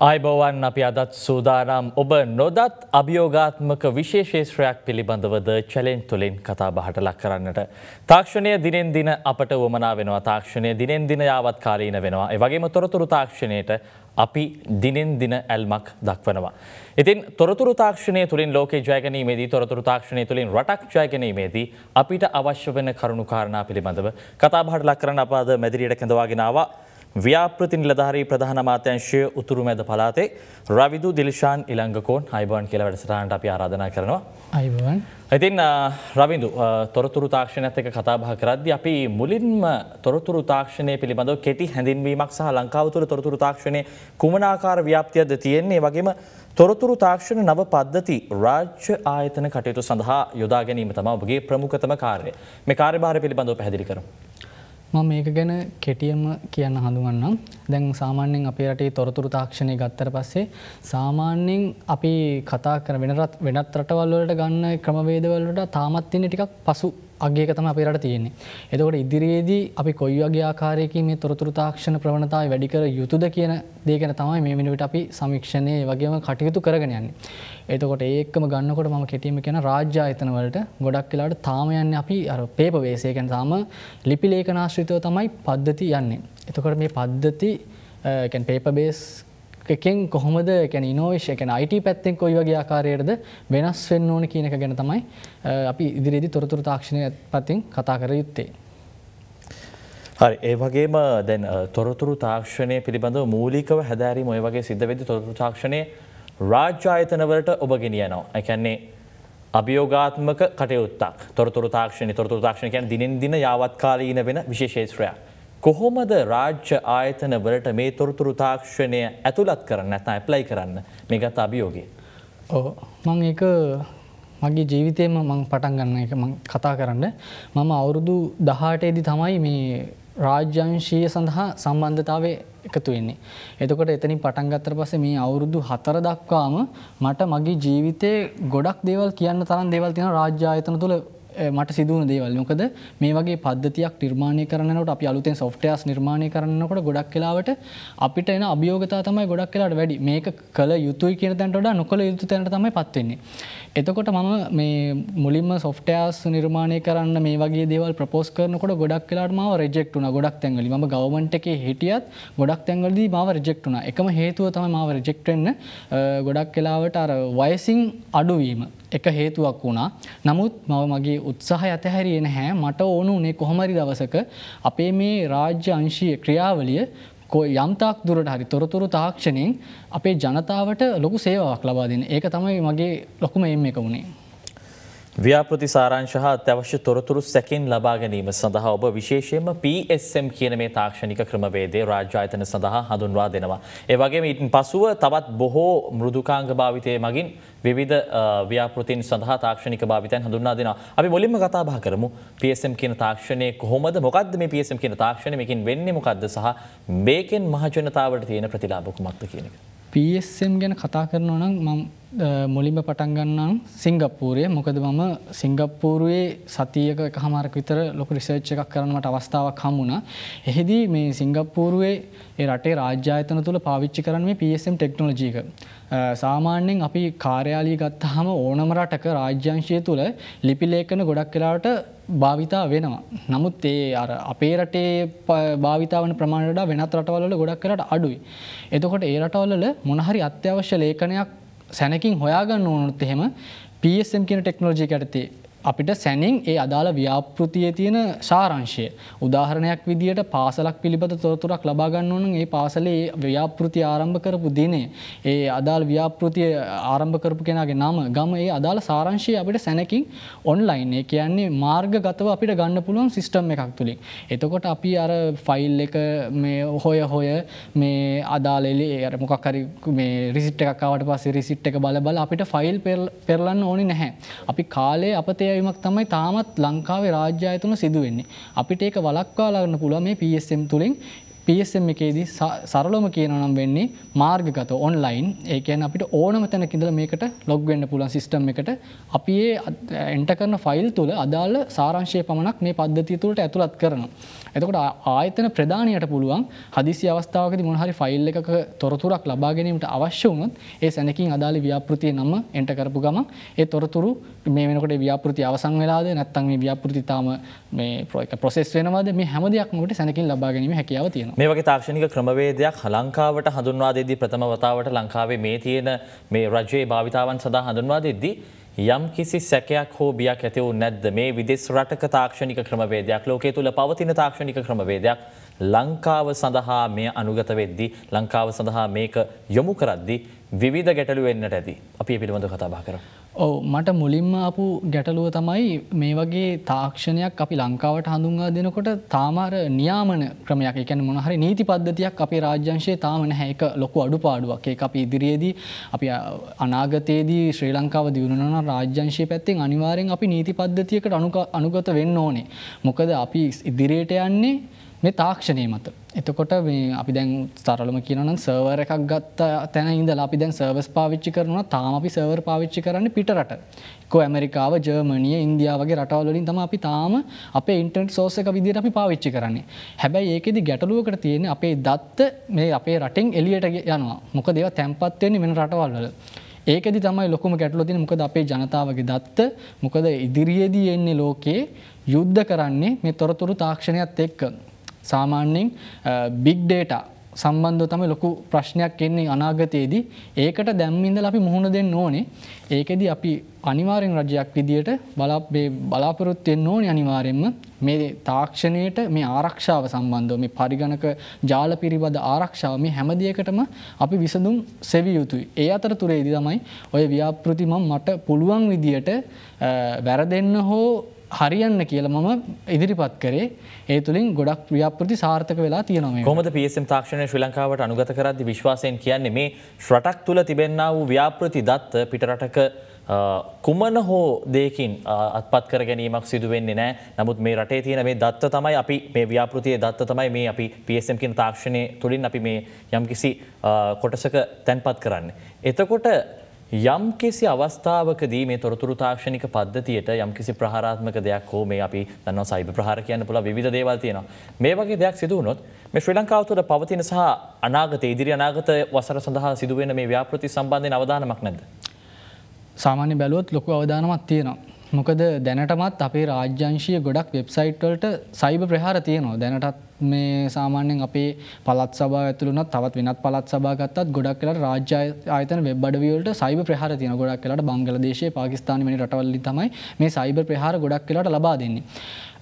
ආයිබෝවන් අපි අදත් සූදානම් ඔබ නොදත් අභියෝගාත්මක විශේෂේත්‍රයක් පිළිබඳවද චලෙන් තුළින් කතා බහට ලක් කරන්නට. තාක්ෂණය දිනෙන් දින අපට වමනා වෙනවා තාක්ෂණය දිනෙන් දින යාවත් කාලීන වෙනවා. වගේම තොරතුරු තාක්ෂණයට අපි දිනෙන් දින ඇල්මක් දක්වනවා. ඉතින් තොරතුරු තාක්ෂණය තුළින් ලෝක ජයගනීමේදී තොරතුරු තාක්ෂණය තුළින් රටක් ජයගනීමේදී අපිට අවශ්‍ය වෙන කරුණුකාරණා පිළිබඳව කතාබහට ලක් කරන්න අපාද මැදිරියට කැඳවාගෙනවා. ව්‍යාපෘති නිලධාරී ප්‍රධාන මාත්‍යංශය උතුරු මැද පලාතේ රවිදු දිලිශාන් ඉළංගකෝන් අයිබවන් කියල වැඩසටාන්ට අපි ආරාධනා කරනවා. අයිබවන්. ඉතින් රවිදු තොරතුරු තාක්ෂණත් එක කතාබහ කරද්ද අපි මුලින්ම තොරතුරු තාක්ෂණය පිළිබඳව කෙටි හැඳින්වීමක් සහ ලංකාව තුළ තොරතුරු තාක්ෂණය කුමනාකාර ව්‍යාප්තියද තියෙන්නේ වගේම තොරතුරු තාක්ෂණ නව පද්ධති රාජ්‍ය ආයතන කටයුතු සඳහා යොදා ගැනීම තම ඔබගේ ප්‍රමුඛතම කාර්ය මේ කාර්යභාර පිළිබඳව පැදිලි කරමු. මම මේක ගැන කෙටියම කියන්න හඳුගන්නම් දැන් සාමාන්‍යයෙන් අපේ රටේ තොරතුරු තාක්ෂණය ගත්තර පස්සේ සාමාන්‍යයෙන් අපි කතා කර වෙනරත් වෙනත් රටවල්වලට ගන්න ක්‍රමවේදවලට තාමත්තින්න ටිකක් පසු අගේක තම අපේ රට තියෙන්නේ. එතකොට ඉදිරියේදී අපි කොයි වගේ ආකාරයකින් මේ තොරතුරු තාක්ෂණ ප්‍රවණතාව වැඩි කර යුතුද කියන දේ ගැන තමයි මේ මිනිවිට අපි සමීක්ෂණය වගේම කටයුතු කරගෙන යන්නේ. එතකොට ඒකම ගන්නකොට මම කෙටීම කියන රාජ්‍ය ආයතන වලට ගොඩක් වෙලාට තාම යන්නේ අපි අර පේපර් බේස් ඒ කියන්නේ තාම ලිපි ලේඛනාශ්‍රිතව තමයි පද්ධති යන්නේ. එතකොට මේ පද්ධති කියන්නේ පේපර් බේස් එකෙන් කොහොමද කැන ඉනෝවේශ කැන අයිට පැත්තෙන් කොයි වගේ ආකාරයටද වෙනස් වෙන්න ඕන කියන එක ගැන තමයි අපි ඉදිරිදි තොරතුරු තාක්ෂණය පත්තින් කතා කර යුත්තේ. හරි ඒ වගේම දැන් තොරතුරු තාක්ෂණය පිළිබඳව මූලිකව හැදෑරීම ඔය වගේ සිද්ධ වෙදි තොරතුරු තාක්ෂණය රාජ්‍යායතනවලට ඔබ ගෙනියනවා. එකන්නේ අභියෝගාත්මක කටයුත්තක් තොරතුරු තාක්ෂණ තොරතුරු තාක්ෂණ කියන දිනෙන් දින යාවත් කාලීන වෙන විශේෂේත්‍රයක්. කොහොමද රාජ්‍ය ආයතන වලට මේ තොරතුරු තාක්ෂණය ඇතුළත් කරන්න නැත්නම් ඇප්ලයි කරන්න මේ ගත අභියෝගය? ඔව් මම ඒක මගේ ජීවිතේම මං පටන් ගන්න එක මං කතා කරන්න මම අවුරුදු 18 දී තමයි මේ රාජ්‍යංශීය සඳහා සම්බන්ධතාවය එකතු වෙන්නේ. එතකොට එතනින් පටන් ගත්තට පස්සේ මේ අවුරුදු 4 දක්වාම මට මගේ ජීවිතේ ගොඩක් දේවල් කියන්න තරම් දේවල් තියෙනවා රාජ්‍ය ආයතන තුල මට සිදුවන දේවල්. මොකද මේ වගේ පද්ධතියක් නිර්මාණය කරනට අපි අලුතෙන් සොෆ්ටයස් නිර්මාණය කරන්නකොට ගොඩක් කලාවට අපිට එන අභියෝගතා තමයි ගොඩක් කලාට වැඩි. මේක කළ යුතුයි කියන තැන්ට නොකළ යුතු තැනට තමයි පත්වෙන්නේ. එතකොට මම මේ මුලින්ම සොෆ්ටයස් නිර්මාණය කරන්න මේ වගේ දේවල් ප්‍රපෝස් කරනකොට ගොඩක් කලාට මාව රෙජෙක්ටුන ගොඩක් තැන්ගලි ම ගවමන්ට එක හිටියත් ගොඩක් තැන්ගලදී මාව රෙජෙක්ටුන එකම හේතුව තම මාව රෙජෙක්ටෙන්න්න ගොඩක් කලාවට අර වයසින් අඩුවීම එක හේතුවක් වුණා නමුත් මව මගේ උත්සාහ ඇතහැරිය නැහැ මට ඕනු නේ කොහොමරි දවසක අපේ මේ රාජ්‍ය අංශීය ක්‍රියාවලිය යම්තාක් දුරට හරි තොරතුරු තාක්ෂණයෙන් අපේ ජනතාවට ලොකු සේවාවක් ලබා දෙන්න ඒක තමයි මගේ ලොකුම එම් එක වුණේ. ව්‍යාපෘති සාරංශ හා අත්‍යවශ්‍ය තොරතුරු සැකින් ලබා ගැනීම සඳහා ඔබ විශේෂයෙන්ම PSM කියන මේ තාක්ෂණික ක්‍රමවේදය රාජ්‍යායතන සඳහා හඳුන්වා දෙනවා. ඒ වගේම ඊටින් පසුව තවත් බොහෝ මෘදුකාංග භාවිතය මගින් විවිධ ව්‍යාපෘතින් සඳහා තාක්ෂණික භාවිතයන් හඳුන්වා දෙනවා. අපි මුලින්ම කතා බහ කරමු PSM කියන තාක්ෂණය කොහොමද මොකද්ද මේ PSM කියන තාක්ෂණය මේකෙන් වෙන්නේ මොකද්ද සහ මේකෙන් මහජනතාවට තියෙන ප්‍රතිලාභ කුමක්ද කියන එක. PSM ගැන කතා කරනවා නම් මම මුලින්ම පටන් ගන්නම් සිංගප්පූරය මොකද මම සිංගප්පූරුවේ සතියක එක හමාරක විතර ලොක රිසර්ච් එකක් කරනට අවස්ථාවක් හමුණා. එහිදී මේ සිංගප්පූරුවේ ඒ රටේ රාජ්‍යායතන තුළ පාවිච්චි කරන මේ PSM ටෙක්නොලජීක. සාමාන්‍යයෙන් අපි කාර්යාලී ගත්තහම ඕනම රටක රාජ්‍යංශය තුළ ලිපිලේකන ගොඩක් කලාට භාවිතා වෙනවා. නමුත් ඒ අර අපේ රටේ භාවිතාවන ප්‍රමාණයට වෙනත් රටවල ගොඩක් කරට අඩුයි. එතකොට ඒ රටවල්ල මොනහරි අත්‍යවශ්‍ය ලේඛනයක් සැනකින් හොයාගන්න ඕනුත් එහෙම PSM කියන ටෙක්නෝජි ඇතේ අපිට සැනින් ඒ අදාළ ව්‍යාපෘතිය තියෙන සාරංශය. උදාහරණයක් විදිට පාසලක් පිළිබඳ තොරතුරක් ලබාගන්න ඕන ඒ පාසලේ ව්‍යාපෘති ආරම්භ කරපු දිනේ. ඒ අදාළ ව්‍යාපෘතිය ආරම්භ කරපු කෙනගේ නම ගම ඒ අදාළ සාරංශය අපිට සැනකින් ඔන්ලයින් ඒ කියන්නේ මාර්ග ගතව අපිට ගන්න පුළුවන් සිිස්ටම් එකක් තුළින්. එතකොට අපි අර ෆයිල් එක මේ හොය හොය මේ අදාලෙලි අර මොකක්හරි මේ රිසිට් එකක්වට පස්සේ රිසිට් එක බල බල අපිට ෆයිල් පෙරලන්න ඕනි නැහැ. අපි කාලේ අපතේ යවීමක් තමයි තාමත් ලංකාවේ රාජ්‍යායතුන සිදුවෙන්නේ. අපිට ඒක වලක්වා ලගන්න පුළුව මේ PSM තුළින් PSM එකේදී සරලොම කියනනම් වෙන්නේ මාර්ගගත ඔන්ලයින් ඒකන් අපිට ඕනම තැන කිදල මේකට ලොග් වෙන්න පුලන් සිිස්ටම් එකට. අපි ඒ එන්ට කරන ෆයිල් තුළ අදාළ සාරංශය පමණක් මේ පද්ධතිය තුළට ඇතුළත් කරන. එතකොට ආයතන ප්‍රධානයට පුළුවන් හදිසි අවස්ථාවකද මොහරි ෆයිල් එක තොරතුරක් ලබා ගැනීමට අවශ්‍ය වුණොත් ඒ සැනකින් අදාළ ව්‍යාපෘතිය නම එන්ට කරපු ගම ඒ තොරතුරු මේ වෙනකොට ව්‍යාපෘති අවසං වෙලාද? නැත්තන් මේ ව්‍යාපෘතිතාම මේ ප්‍රෝක ප්‍රසෙස් වෙනවාද? මේ හැම දෙයක්මට සැනකින් ලබා ගැනීම හැකියාව තියෙන මේ වගේ තාක්ෂණික ක්‍රමවේදයක් ලංකාවට හඳුන්වා දෙදී ප්‍රථම වතාවට ලංකාවේ මේ තියෙන මේ රජයේ භාවිතාවන් සඳහා හඳුන්වා දෙද්දී යම් කිසි සැකයක් හෝ බියක් ඇති වූ නැද්ද මේ විදෙස් රටක තාක්ෂණික ක්‍රමවේදයක් ලෝකේ තුළ පවතින තාක්ෂණික ක්‍රමවේදයක් ලංකාව සඳහා මේ අනුගත වෙද්දි ලංකාව සඳහා මේක යොමු කරද්දි විවිධ ගැටලු වෙන්නට ඇති අපි පිළිබඳ කතාබා කර. ඔව මට මුලින්ම අපපු ගැටලුව තමයි මේ වගේ තාක්ෂණයක් අපි ලංකාවට හඳුන්වා දෙනකොට තාමාර නියාමන ක්‍රමයක් එකැන මොනහරි නීති පද්ධතියක් අපේ රාජ්‍යංශයේ තාමන හැක ලොකු අඩු පාඩුවක් ඒ අපි ඉදිරියේදී අපි අනාගතයේදී ශ්‍රී ලංකාව දියුණුන රාජ්‍යංශය පැත්තෙන් අනිවාරෙන් අපි නීති පද්ධතියකට අනුගත වෙන්න ඕනේ. මොකද අපි ඉදිරියට යන්නේ මේ තාක්ෂණය මත. එතකොට අපි දැන් ස්තරලම කියනනම් සර්වර එකක් ගත්ත තැන ඉඳ අපි දැන් සර්වස් පාවිච්චි කරන තාම අපි සර්වර් පාවිච්චි කරන්න පිටරට කො ඇමරිකාව ජර්මණය ඉන්දියාවගේ රටවලින් තම අපි තාම අපේ ඉන්ටර්ට සෝස එක විදිට අපි පාවිච්චි කරන්නේ. හැබැයි ඒකෙදි ගැටලුවකට තියෙන අපේ දත්ත මේ අපේ රටින් එලියට යනවා. මොක දෙව තැන්පත්වයන්නේ මෙන රටවල්වල. ඒකෙදි තමයි ලොකුම ගැටලොතින මොකද අපේ ජනතාවගේ දත්ත මොකද ඉදිරියේදී එන්නේ ලෝකයේ යුද්ධ කරන්නේ මේ තොරතුරු තාක්ෂණයක් එක්ක. සාමාන්‍යයෙන් බිග් ඩේට සම්බන්ධ තම ලොකු ප්‍රශ්නයක් එන්නේ අනාගතයේදී. ඒකට දැම්මින්ද අපි මුහුණ දෙන්න ඕනේ. ඒකෙද අපි අනිවාරෙන් රජයක් විදියට බලාපොරොත්තුවෙන් ඕනි අනිවාරෙන්ම මේ තාක්ෂණයට මේ ආරක්ෂාව සම්බන්ධව මේ පරිගණක ජාල පිරිබඳ ආරක්ෂාව මේ හැමදියකටම අපි විසඳුම් සෙවිය යුතුයි. ඒ අතර තුරේදි තමයි ඔය ව්‍යාපෘතිමම් මට පුළුවන් විදියට වැරදෙන්න හෝ හරියන්න කියල මම ඉදිරිපත් කරේ. ඒ තුළින් ගොඩක් ව්‍යාපෘති සාර්ථක වෙලා තියනම කොමද පියසම් තාක්ෂණය ශ්‍රී ලංකාවට අනුගත කරදදි විශ්වාසයෙන් කියන්නේ මේ ශ්‍රටක් තුළ තිබෙන්න්න වූ ව්‍යාපෘති දත්ත පිටරටක කුමන හෝ දේකින් අත්පත් කර ගැනීමක් සිදුවෙන්නේ නෑ නමුත් මේ රටේ තියෙන මේ දත්ත තමයි අපි මේ ව්‍යාපෘතිය දත්ත තමයි මේ අපි පියසම්කින් තාක්ෂණය තුළින් අපි මේ යම්කිසි කොටසක තැන්පත් කරන්න. එතකොට යම් කිසි අවස්ථාවකදී මේ තොරතුරු තාක්ෂණික පද්ධතියට යම් කිසි ප්‍රහාරාත්මක දෙයක් හෝ මේ අපි දන්න සයිබ ප්‍රහාර කියන්න පුළ විධ දේවල් තියෙනවා මේ වගේ දෙයක් සිදුවනොත් මේ ශ්‍රී ලංකාව තුළ පවතින සහ අනාගත ඉදිරි අනාගත වසර සඳහා සිදුවෙන මේ ව්‍යාපෘති සම්බන්ධය අවධානමක් නැද. සාමාන්‍ය බැලුවොත් ලොකු අවධානමත් තියෙනවා. මොකද දැනටමත් අපේ රාජ්‍යංශය ගොඩක් වෙබ්සයිට්වලට සයිබ ප්‍රහාර තියනවා දැනටත් මේ සාමාන්‍යෙන් අපේ පලත් සබා ඇතුළුනත් තවත් වෙනත් පලත් සභාගත්තත් ගොඩක් කලට රාජ්‍ය ආයතන වෙබ්බඩවියලට සයිබ ප්‍රහාර තියන ගොඩක් කලට බංගලදේශය පාකිස්ාන වැනි රටවල්ලි තමයි මේ සයිබ ප්‍රහාර ගොඩක් කලට ලබා දෙන්නේ.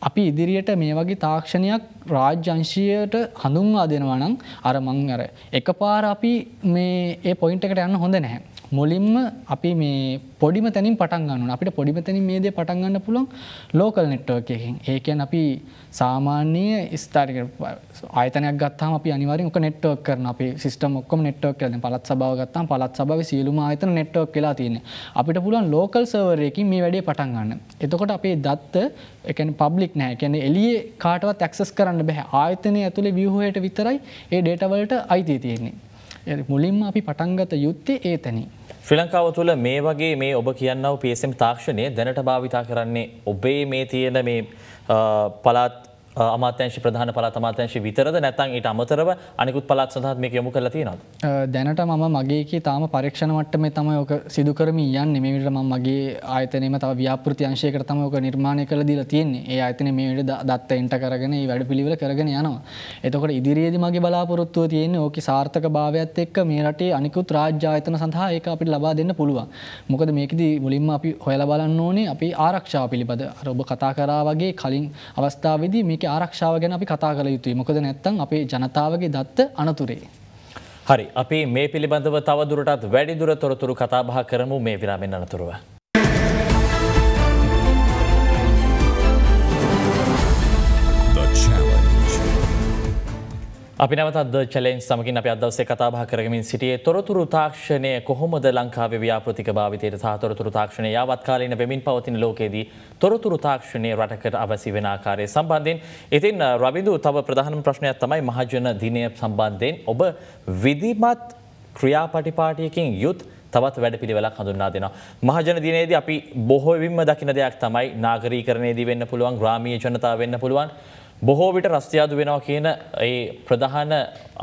අපි ඉදිරියට මේ වගේ තාක්ෂණයක් රාජ්‍යංශයට හඳුන්වා දෙනවනම් අර මං අර එක පාර අපි මේ ඒ පොයින්ට එකට යන්න හොඳ නැහැ. මුලින්ම අපි මේ පොඩිම තැනින් පටන් ගන්න අපිට පොඩිම තැනින් මේ දේ පටන් ගන්න පුළුවන් ලෝකල් නෙට්වර්ක් එකකින්. ඒ කියන්නේ අපි සාමාන්‍ය ස්ථාරික ආයතනයක් ගත්තාම අපි අනිවාර්යෙන් ඔක නෙට්වර්ක් කරන අපේ සිස්ටම් ඔක්කොම නෙට්වර්ක් කරලා දැන් පළාත් සභාව ගත්තාම පළාත් සභාවේ සියලුම ආයතන නෙට්වර්ක් වෙලා තියෙන්නේ. අපිට පුළුවන් ලෝකල් සර්වර් එකකින් මේ වැඩේ පටන් ගන්න. එතකොට අපේ දත්ත ඒ කියන්නේ පබ්ලික් නැහැ. ඒ කියන්නේ එළියේ කාටවත් ඇක්සස් කරන්න බෑ. ආයතනයේ ඇතුලේ ව්‍යුහයට විතරයි ඒ ඩේටා වලට අයිතිය තියෙන්නේ. මුලින්ම අපි පටන්ගත යුත්තේ ඒ තැනින්. ශ්‍රී ලංකාව තුළ මේ වගේ මේ ඔබ කියන්නව පSM තාක්ෂණය දැනට භාවිතා කරන්නේ ඔබේ මේ තියෙන මේ පලාත් අමාත්‍යංශ ප්‍රධාන පළාත් අමාත්‍යංශ විතරද නැත්නම් ඊට අමතරව අනිකුත් පළාත් සඳහාත් මේක යොමු කරලා තියෙනවද? දැනට මම මගේ එකේ තාම පරීක්ෂණ මට්ටමේ තමයි ඔක සිදු කරමින් යන්නේ. මේ විදිහට මම මගේ ආයතනයේම තව ව්‍යාපෘති අංශයකට තමයි ඔක නිර්මාණය කරලා දීලා තියෙන්නේ. ඒ ආයතනයේ මේ විදිහට දත්ත එන්ට කරගෙන මේ වැඩපිළිවෙල කරගෙන යනවා. එතකොට ඉදිරියේදී මගේ බලාපොරොත්තුව තියෙන්නේ ඕකේ සාර්ථක භාවයත් එක්ක මේ රටේ අනිකුත් රාජ්‍ය ආයතන සඳහා ඒක අපිට ලබා දෙන්න පුළුවන්. මොකද මේකෙදි මුලින්ම අපි හොයලා බලන්න ඕනේ අපි ආරක්ෂාව පිළිබඳ. අර ඔබ කතා කරා වගේ කලින් අවස්ථාවේදී මේක ආරක්ෂාව ගැන අපි කතා කළ යුතුයි මොකද නැත්තම් අපේ ජනතාවගේ දත්ත අනතුරේ. හරි අපි මේ පිළිබඳව තවදුරටත් වැඩිදුර තොරතුරු කතාබහ කරමු මේ විරාමෙන් අනතුරුව. අපි නැවතත් චලෙන් සමකින් අප අදවසේ කතාබහ කරගමින් සිටියේ තොරතුරු තාක්ෂණය කොහොමද ලංකාව ව්‍යාපෘතික භාවිතයට සහ තොරතුරු තාක්ෂණය යාවත්කාලීන වෙමින් පවතින ලෝකේදී තොරතුරු තාක්ෂණය රටකට අවසි වෙන ආකාරය සම්බන්ධයෙන්. ඉතින් රවිදු තව ප්‍රධානම ප්‍රශ්නයක් තමයි මහජන දිනය සම්බන්ධයෙන්. ඔබ විධිමත් ක්‍රියාපටිපාටියකින් යුත් තවත් වැඩ පිළිවෙලක් හඳුන්නා දෙනවා. මහජන දිනේදී අපි බොහෝවින්ම දකින දෙයක් තමයි නාගරීකරණයේදී වෙන්න පුළුවන් ග්‍රාමීය ජනතාව වෙන්න පුළුවන්. බොහෝ විට රස්තියාදු වෙනවා කියන ඒ ප්‍රධාන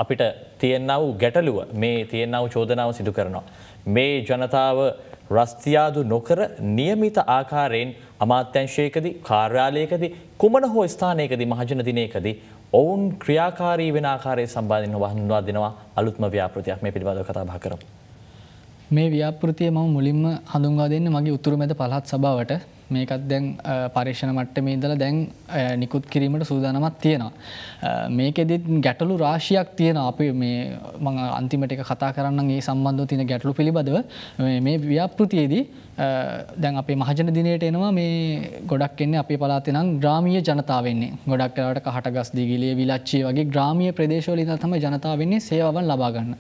අපිට තියෙන්න්න වූ ගැටලුව මේ තියෙන්න්නව චෝදනාව සිදු කරනවා. මේ ජනතාව රස්තියාදු නොකර නියමිත ආකාරයෙන් අමාත්‍යංශයකද කාර්යාලයකද කුමන හෝ ස්ථානයකද මහජන දිනයකද ඔවුන් ක්‍රියාකාරී වෙන ආකාරය සම්බාධන වහන්වා දෙනවා අලුත්ම ව්‍යාපෘතියක් මේ පිළිබඳ කතා භ කරම. මේ ව්‍යාපෘතිය මම මුලින්ම හඳුන්වා දෙන්න මගේ උතුරු මැද පළහත් සභාවට මේකත් දැන් පරීක්ෂණ මට්ටමේ ඉඳලා දැන් නිකුත් කිරීමට සූදානමක් තියෙනවා. මේකෙදිත් ගැටලු රාශියක් තියෙන අපි මේ මං අන්තිමට එක කතා කරන්න ඒ සම්බන්ධව තියෙන ගැටලු පිළිබඳව මේ ව්‍යාපෘතියේදී දැන් අපේ මහජන දිනයට එනවා මේ ගොඩක් එන්නේ අපේ පලාතේ නම් ග්‍රාමීය ජනතාව වෙන්නේ. ගොඩක් වෙලාවට කහටගස් දිගිලිය විලච්චිය වගේ ග්‍රාමීය ප්‍රදේශවල ඉඳලා තමයි ජනතාව වෙන්නේ සේවාවන් ලබා ගන්න.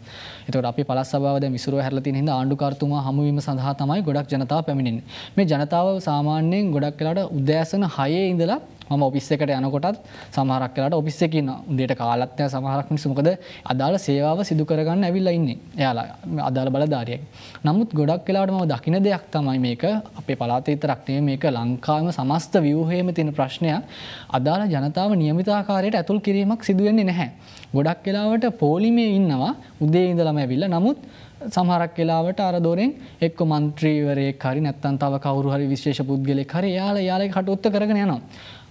ඒතකොට අපි පළාත් සභාව දැන් විසිරුව හැරලා තියෙන හින්දා ආණ්ඩුකාරතුමා හමුවීම සඳහා තමයි ගොඩක් ජනතාව පැමිණෙන්නේ. මේ ජනතාව සාමාන්‍යයෙන් ගොඩක් වෙලාවට උදෑසන 6 ඉඳලා මම ඔෆිස් එකට යනකොටත් සමහරක් වෙලාට ඔෆිස් එකේ ඉන්න උදේට කාලත් නැහැ සමහරක් මිනිස්සු මොකද අදාළ සේවාව සිදු කරගන්න ඇවිල්ලා ඉන්නේ. එයාලා අදාළ බලධාරියෙක්. නමුත් ගොඩක් වෙලාවට මම දකින දෙයක් තමයි මේක අපේ පළාත විතරක් නෙවෙයි මේක ලංකාවේම සමස්ත ව්‍යුහයේම තියෙන ප්‍රශ්නයක්. අදාළ ජනතාව නියමිත ආකාරයට ඇතුල් කිරීමක් සිදු වෙන්නේ නැහැ. ගොඩක් වෙලාවට පොලිමේ ඉන්නවා උදේ ඉඳලම ඇවිල්ලා නමුත් සමහරක් වෙලාවට අර දොරෙන් එක්ක මන්ත්‍රීවරයෙක් හරි නැත්තම් තව කවුරු හරි විශේෂ පුද්ගලෙක් හරි එයාලා එයාලගේ කටයුත්ත කරගෙන යනවා.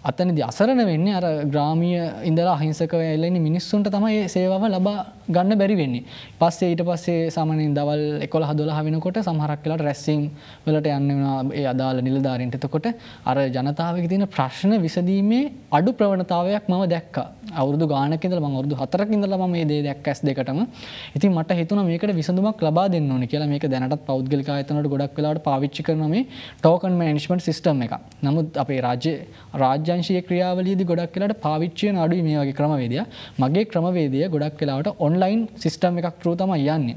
අතනදි අසරණ වෙන්නේ අර ග්‍රාමීය ඉඳලා අහිංසකව එල්ලෙන මිනිස්සුන්ට තමයි සේවාව ලබා ගන්න බැරි වෙන්නේ. පස්සේ ඊට පස්සේ සාමාන්‍යයෙන් දවල් 11 12 වෙනකොට සමහරක් වෙලාවට රැස්සිං වලට යන්න වෙනවා ඒ අදාළ නිලධාරීන්ට. එතකොට අර ජනතාවගේ තියෙන ප්‍රශ්න විසඳීමේ අඩු ප්‍රවණතාවයක් මම දැක්කා. අවුරුදු ගානක ඉඳලා මම අවුරුදු 4ක ඉඳලා මම මේ දේ දැක්ක ඇස් දෙකටම. ඉතින් මට හිතුණා මේකට විසඳුමක් ලබා දෙන්න ඕනේ කියලා. මේක දැනටත් පෞද්ගලික ආයතන වලට ගොඩක් වෙලාවට පාවිච්චි කරන මේ ටෝකන් මැනේජ්මන්ට් සිස්ටම් එක. නමුත් අපේ රාජ්‍ය රාජ්‍ය අධ්‍යංශය ක්‍රියාවලියේදී ගොඩක් වෙලාට පාවිච්චි වෙන අඩුයි මේ වගේ ක්‍රමවේදය. මගේ ක්‍රමවේදය ගොඩක් වෙලාවට ඔන්ලයින් සිස්ටම් එකක් through තමයි යන්නේ.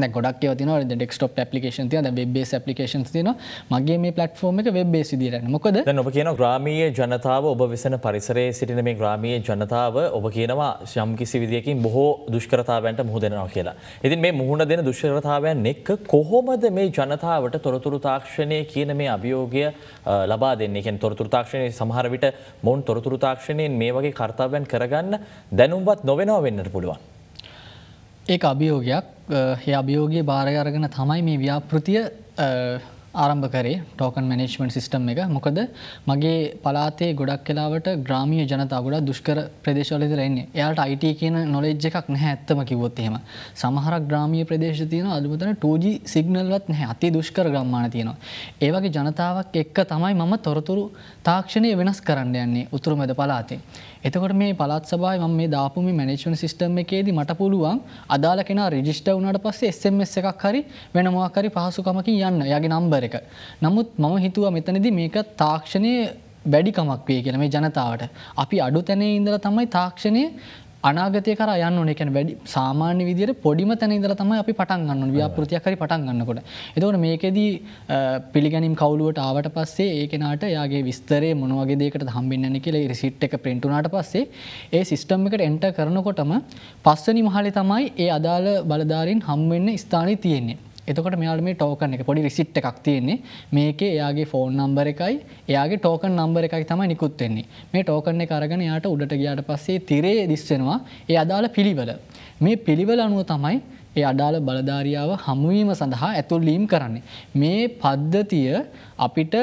දැන් ගොඩක් ඒවා තියෙනවා දැන් ඩෙස්ක්ටොප් ඇප්ලිකේෂන් තියෙනවා දැන් වෙබ් බේස් ඇප්ලිකේෂන්ස් තියෙනවා මගේ මේ ප්ලැට්ෆෝම් එක වෙබ් බේස් විදියට යන්නේ මොකද දැන් ඔබ කියනවා ග්‍රාමීය ජනතාව ඔබ වෙසෙන පරිසරයේ සිටින මේ ග්‍රාමීය ජනතාව ඔබ කියනවා යම් කිසි විදියකින් බොහෝ දුෂ්කරතාවයන්ට මුහුණ දෙනවා කියලා. ඉතින් මේ මුහුණ දෙන දුෂ්කරතාවයන් එක්ක කොහොමද මේ ජනතාවට තොරතුරු තාක්ෂණය කියන මේ අභියෝගය ලබා දෙන්නේ? කියන්නේ තොරතුරු තාක්ෂණයේ සමහර විට මොවුන් තොරතුරු තාක්ෂණයෙන් මේ වගේ කර්තව්‍යයන් කරගන්න දැනුම්වත් නොවෙනවා වෙන්නට පුළුවන්. ඒක අභියෝගයක්. ඒ අභියෝගයේ භාරය අරගෙන තමයි මේ ව්‍යාපෘතිය ආරම්භ කරේ ටෝකන් මැනේජ්මන්ට් සිස්ටම් එක මොකද මගේ පලාතේ ගොඩක් කලාවට ග්‍රාමීය ජනතාව ගොඩක් දුෂ්කර ප්‍රදේශවල ඉඳලා ඉන්නේ. එයාලට IT කියන නොලෙජ් එකක් නැහැ ඇත්තම කිව්වොත් එහෙම. සමහරක් ග්‍රාමීය ප්‍රදේශ තියෙනවා අදුමතන 2G සිග්නල් වත් නැහැ. අති දුෂ්කර ගම්මාන තියෙනවා. ඒ වගේ ජනතාවක් එක්ක තමයි මම තොරතුරු තාක්ෂණය වෙනස් කරන්න යන්නේ උතුරු මැද පළාතේ. එතකොට මේ පළාත් සභාවේ මම මේ දාපු මේ මැනේජ්මන්ට් සිස්ටම් එකේදී මට පුළුවන් අදාළ කෙනා රෙජිස්ටර් වුණාට පස්සේ SMS එකක් හරි වෙන මොකක් හරි පහසුකමකින් යන්න. එයාගේ නම්බර් එක. නමුත් මම හිතුවා මෙතනදී මේක තාක්ෂණයේ වැඩිකමක් වේ කියලා මේ ජනතාවට. අපි අඩු තැනේ ඉඳලා තමයි තාක්ෂණය අනාගතය කර යන්න ඕනේ කියන්නේ වැඩි සාමාන්‍ය විදියට පොඩිම තැන ඉඳලා තමයි අපි පටන් ගන්න ඕනේ ව්‍යාපෘතියක් හරි පටන් ගන්නකොට. එතකොට මේකෙදි පිළිගැනීම් කවුලුවට ආවට පස්සේ ඒ කෙනාට එයාගේ විස්තරේ මොන වගේ දෙයකටද හම්බෙන්නේ නැහැ කියලා ඒ රිසිට් එක print වුණාට පස්සේ ඒ සිස්ටම් එකට එන්ටර් කරනකොටම පස්වෙනි මහලේ තමයි ඒ අදාළ බලධාරීන් හම් වෙන්න ස්ථානේ තියෙන්නේ. එතකොට මෙයාට මේ ටෝකන් එක පොඩි රිසිට් එකක් තියෙන්නේ. මේකේ එයාගේ ෆෝන් නම්බර එකයි එයාගේ ටෝකන් නම්බර එකයි තමයි නිකුත් වෙන්නේ. මේ ටෝකන් එක අරගෙන එයාට උඩට ගියාට පස්සේ තිරේ දිස් වෙනවා. ඒ අදාළ පිළිවෙල. මේ පිළිවෙල අනුව තමයි ඒ අඩාල බලධාරියාව හමුවීම සඳහා ඇතුල්ලීම් කරන්නේ. මේ පද්ධතිය අපිට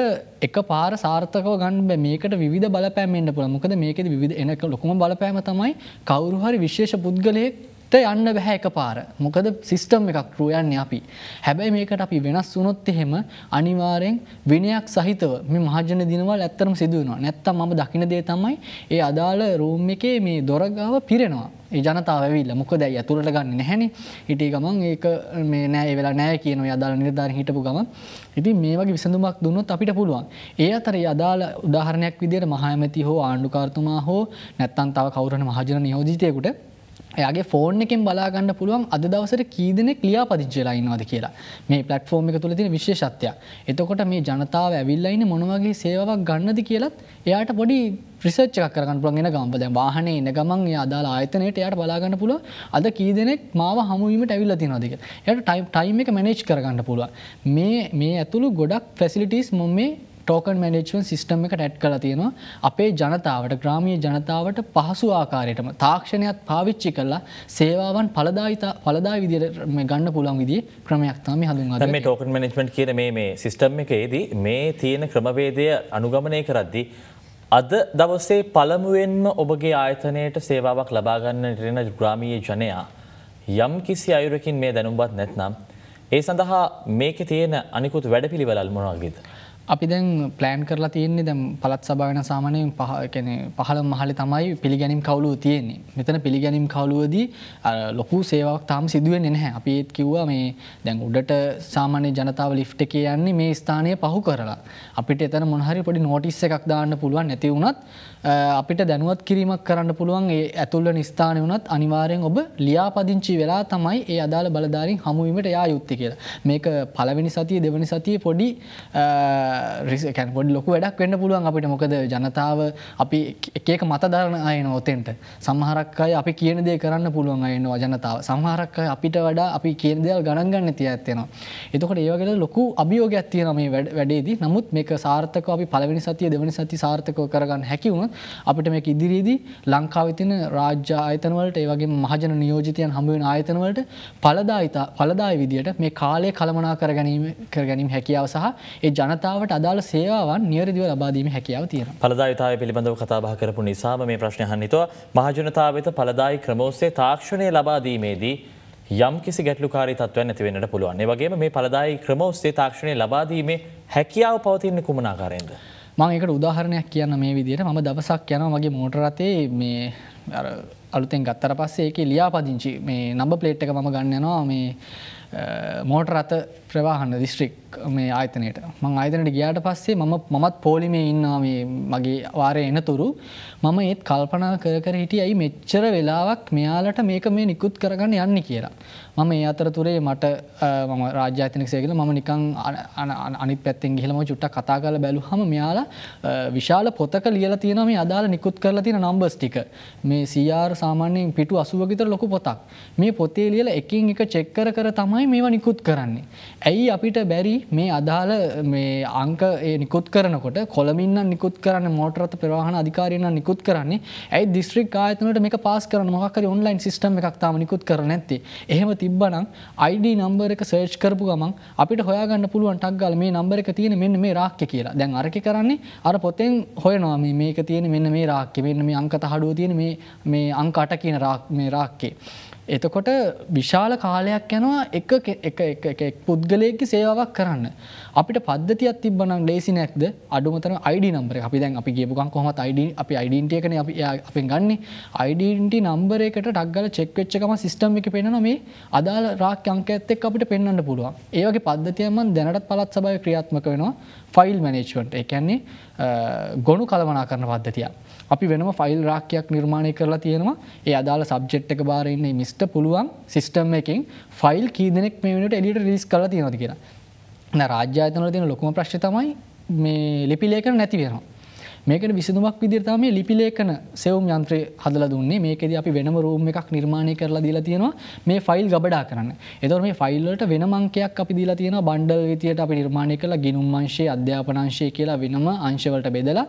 එක පාර සාර්ථකව ගන්න මේකට විධ බලපෑමෙන්න්න පුළ මොකද මේකද විධ එනක ලොකුම බලපෑම තමයි කවුරු හරි විශේෂ පුද්ගලයෙක් යන්න බැහැ එක පාර මොකද සිිස්ටම් එකක් රුයන්නේ අපි. හැබැයි මේකට අපි වෙනස් වුනොත් එහෙම අනිවාරයෙන් විනයක් සහිතව මේ මහජන දිනවල් ඇත්තරම සිදුවනවා නැත්තම් මම දකින දේ තමයි ඒ අදාළ රූම් එකේ මේ දොරගාව පිරෙනවා. ඒ ජනතාව ඇවිල්ල. මොකද ඇයි ඇතුළට ගන්න නැහැනි? හිටිය ගමන් ඒක මේ නෑ වෙලා නෑ කියන අදාළ නිර්ධාර හිටපු ගම ඉතින් මේ වගේ විසඳුමක් දුන්නොත් අපිට පුළුවන්. ඒ අතර අදාළ උදාහරණයක් විදියට මහඇමති හෝ ආණ්ඩුකාර්තුමා හෝ නැත්තන් තව කවුරන මහජන නියෝජිතයකුට එයාගේ ෆෝන් එකෙන් බලාගන්න පුළුවන් අද දවසට කීදනෙක් ලියා පදිංචලා ඉන්නවාද කියලා. මේ පලටෆෝර්ම් එක තුළ තින විශේෂත්වය. එතකොට මේ ජනතාව ඇවිල්ලයින්න මොනවගේ සේවක් ගන්නද කියලත් එයාට පොඩි ප්‍රිසච්ච කරන්න පුළන්ගෙන ගම්පද වාහන එන්න ගමන් අදාලා ආයතනයට යට බලාගන්න පුළුව අද කීදනෙක් මාව හමුවීමට ඇවිල්ල තිනවාදක යට ටයිම් එක මැනේජ් කරගන්න පුළුව මේ මේ ඇතුළු ගොඩක් ෆැසිලිටස් මොම මේ ටෝකන් මැනේජ්මන් සිිස්ටම් එකට ඇට් කළ තියෙනවා අපේ ජනතාවට ග්‍රාමිය ජනතාවට පහසු ආකාරයටම තාක්ෂණයක් පාවිච්චි කරලා සේවාවන් පලදායිත පලදා විදියට ගන්න පුළන් විදි ක්‍රමයක් තම හඳුන් මේ ටෝකන් මනජමට කියන මේ මේ සිිස්ටම් එකේදී මේ තියෙන ක්‍රමවේදය අනුගමනය කරද්දි. අද දවසේ පළමුුවෙන්ම ඔබගේ ආයතනයට සේවාවක් ලබාගන්න රෙන ග්‍රාමීය ජනයා යම් කිසි අයුරකින් මේ දැනුම්බත් නැත්නම්. ඒ සඳහා මේක තියෙන අනිකුත් වැඩ පිළිවලල් මොනවාගේද. අපි දැන් ප්ලෑන් කරලා තියෙන්නේ දැම් පලත් සභාවන සාමානයෙන් පහන පහළ මහලි තමයි පිළිගැනිම් කවුලුව තියෙන්නේ. මෙතන පිළිගැනිම් කවුලුවදී ලොකු සේවක් තාම සිදුවෙන් නැහැ. අපි ඒත් කිව්වා මේ දැන් උඩට සාමාන්‍ය ජනතාව ලිෆ්ට එක යන්නේ මේ ස්ථානය පහු කරලා. අපිට එතන මොහරි පොඩි නෝටිස් එකක් දාන්න පුළුවන් නැති වුණත් අපිට දැනුවත් කිරීමක් කරන්න පුළුවන් ඒ ඇතුල්ල නිස්ථානය වනත් අනිවාරයෙන් ඔබ ලියාපදිංචි වෙලා තමයි ඒ අදාළ බලධාරින් හමුවීමට යා යුත්ති කියලා. මේක පලවෙනි සතිය දෙවනි සතිය පොඩි රිසකැන් පොඩි ලොකු වැඩක් වෙන්න පුළුවන් අපිට. මොකද ජනතාව අපි එකක මතධරණ අයන ඔතෙන්ට. සමහරක්කයි අපි කියන දේ කරන්න පුළුවන් අයනවා ජනතාව. සමහරක්ක අපිට වඩා අපි කියන දෙල් ගණන්ගන්න තිය ඇත්තෙනවා එතකොට ඒවගල ලොකු අභියෝග ඇත්තියන මේ වැඩේදී. නමුත් මේක සාර්ථක අපි පලවෙනි සතිය දෙවනි සති සාර්ථකව කරගන්න හැකිවුණ අපිට මේ ඉදිරියේදී ලංකාවිතින රාජ්‍ය ආයතනවලට ඒවගේ මහජන නියෝජිතයන් හමුවෙන ආයතනවලට පලදායිත පලදායි විදියට මේ කාලය කළමනා කර ගැනීම කර ගැනීම හැකියාව සහ ඒ ජනතාවට අදාළ සේවාවන් නියරදිව ලබාදීම හැකියාව තියෙන පලදායතාව පිළිබඳව කතාබහ කරපු නිසාම මේ ප්‍රශ්න හනිතව මහජනතාව වෙත පලදායි ක්‍රමෝස්සේ තාක්ෂණය ලබාදීමේදී යම් කිසි ගැටලුකාරී තත්වය නැතිවෙන්නට පුළුවන්. වගේම මේ පලදායි ක්‍රමෝස්සේ තාක්ෂණය ලබාදීමේ හැකියාව පවතින්නේ කුමනාකාරයෙන්ද. මං එකට උදාහරණයක් කියන්න මේ විදියට. ම දවසක් යන මගේ මෝටරතේ මේ අලුතෙන් ගත්තර පස්සේ ඒක ලියාපදිංචි මේ නම්බ ප්ලේට් එක මම ගන්නනවා මේ මෝටරත ප්‍රවාහන්න දිස්ත්‍රික් මේ ආයතනයට. මං ආයතනට ගියාට පස්සේ මම මමත් පෝලිමේ ඉන්නවා මේ මගේ වාරය එනතුරු. මම ඒත් කල්පනා කර කර හිටිය ඇයි මෙච්චර වෙලාවක් මෙයාලට මේක මේ නිකුත් කරගන්න යන්න කියලා. මම ඒ අතරතුරේ මට මම රාජ්‍යාතනක සේකල ම නිකං අනි පැත්තෙන් ගිලම චුට්ට කතා කල බැලු හම මෙයාලා විශාල පොතක ලියල තියෙන මේ අදාළ නිකුත් කරලා තියෙන නම්බස් ටික. මේ සියාර් සාමාන්‍යයෙන් පිටු අසුවගිතර ලොකු පොතක්. මේ පොතේ ලියල එකින් එක චෙක්කර කර තමයි මේවා නිකුත් කරන්නේ. ඇයි අපිට බැරි මේ අදාළ මේ අංක නිකුත් කරනකොට කොළමින්න නිකුත් කරන්න මෝටරත ප්‍රවාහන අධිකාරයන නිකුත් කරන්නේ ඇයි දිස්ත්‍රික් ආයතනට මේ පාස් කරන මොකර ඔන්ලයින් සිස්ටම් එකක් තාම නිකුත් කර නැත්තේ. එහෙම තිබ්බනම් අයිඩ නම්බර එක සර්ච් කරපු ගමන් අපිට හොයාගන්න පුළුවන් ටක්ගල මේ නම්බර එක තියෙන මෙන්න මේ රාක්්‍ය කියලා දැන් අරක කරන්නේ අර පොතෙන් හොයනවා මේක තියෙන මෙන්න මේ රාක්්‍ය මෙන්න මේ අංකත හඩුව තියෙන මේ අංකට කියන රාක් මේ රාක්කේ එතකොට විශාල කාලයක් යනවා එක පුද්ගලයකි සේවාවක් කරන්න. අපිට පද්ධතියක් තිබන ලේසි නැක්ද අඩුමතන අයිඩ නම්බර අපි දැන් අපි ගේපුකන් කොහමත් අයිඩ අපි අයිඩන්ටියකන අපි අපි ගන්න. අයිඩන්ට නම්බර එකට ටක්ගල චෙක්වෙච්චකම සිිස්ටම් එක පෙන මේ අදාල රාක් අංක ඇත්තෙක් අපිට පෙන්න්න පුළුවන්. ඒවගේ පද්ධතියම දැනට පලත් සබය ක්‍රියාත්මක වෙනවා. ෆයිල් මනේජ්වට එකන්නේ ගොුණු කළමනා කරන පද්ධතියක්. අපි වෙනම ෆයිල් රාක්කයක් නිර්මාණය කරලා තියෙනවා. ඒ අදාළ සබ්ජෙට් එක බාරන්න මිස්ට පුළුවන් සිිස්ටම් එකින් ෆයිල් කීදනෙක් මේ වනට එලිට රිස් කල තියෙනද කියලා. රාජ්‍යාතනල තියෙන ලොකුම ප්‍රශ්ි තමයි මේ ලිපිලේකන නැති වෙනවා මේකට විසිදුමක් විදිරතාම මේ ලිපිලේකන සෙවම් යන්ත්‍රය හදල දුන්නේ. මේකෙද අපි වෙනම රූම් එකක් නිර්මාණය කරලා දීලා තියෙනවා. මේ ෆයිල් ගබඩා කරන්න. එතොර මේ ෆයිල්ලට වෙන මංකයක් අපි දීලා තියෙන බණ්ඩල් විතියට අපි නිර්මාණය කළ ගිනුම් අංශයේ අධ්‍යාපනංශය කියලා වෙනම අංශවලට බෙදලා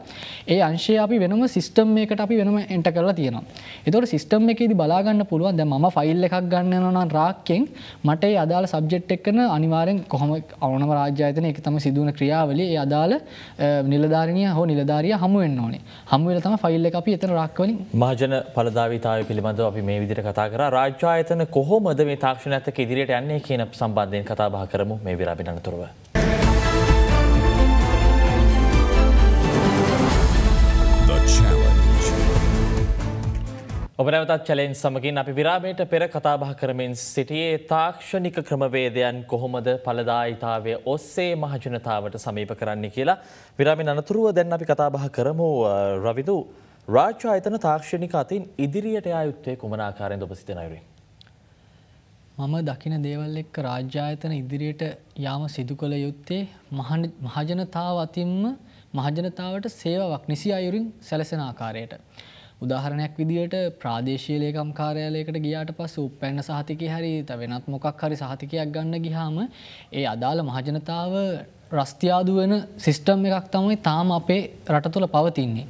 ඒ අංශය අපි වෙනම සිිස්ටම් එකට අපි වෙනම එන්ට කරලා තියෙනවා. එතොට සිිස්ටම් එකේද බලාගන්න පුළුවන් ද ම ෆයිල් එකක් ගන්නන රාක්කෙන් මට අදාළ සබ්ජෙට් එක්කන අනිවාරෙන් කොහොම අවනම රාජ්‍යාතන එක තම සිදුවන ක්‍රියාවලි අදාළ නිලධාරණය හෝ නිලධාරිය හමුවෙන් ඕනේ. හමුවල තම ෆයිල් එක අපි එතන රක්වලින් මහජන පලදාවිතාව පිළිබඳව අපි මේ විදිර කතා කර. රාජ්‍යායතන කොහොමද මේ තාක්ෂණ ඇතක ඉදිරියට යන්නේ කියන සම්බන්ධයෙන් කතා බහ කරමු. මේ විරාබිනතුරුව. ඔබනවතත් චලෙන් සමගින් අපි විරාමයට පෙර කතාබහ කරමින් සිටියේ තාක්ෂණික ක්‍රමවේදයන් කොහොමද පලදායිතාවය ඔස්සේ මහජනතාවට සමීප කරන්න කියලා විරාමින් අනතුරුව දැන් අපි කතාබහ කරමු රවිදු රාජ්‍ය ආයතන තාක්ෂණික අතින් ඉදිරියට යා යුත්තේ කුමන ආකාරයෙන් ඔබ සිතන අයුරින්? මම දකින දේවල් එක්ක රාජ්‍යායතන ඉදිරියට යාම සිදු කළ යුත්තේ මහජනතාව අතින්ම මහජනතාවට සේවාවක් නිසි අයුරින් සැලසෙන ආකාරයට. උදාහරණයක් විදියට ප්‍රාදේශීය ලේකම් කාර්යාලයකට ගියාට පස්සේ උප්පැන්න සහතිකය හරි වෙනත් මොකක් හරි සහතිකයක් ගන්න ගියාම ඒ අදාළ මහජනතාව රස්තියාදු වෙන සිස්ටම් එකක් තමයි තාම අපේ රට තුළ පවතින්නේ.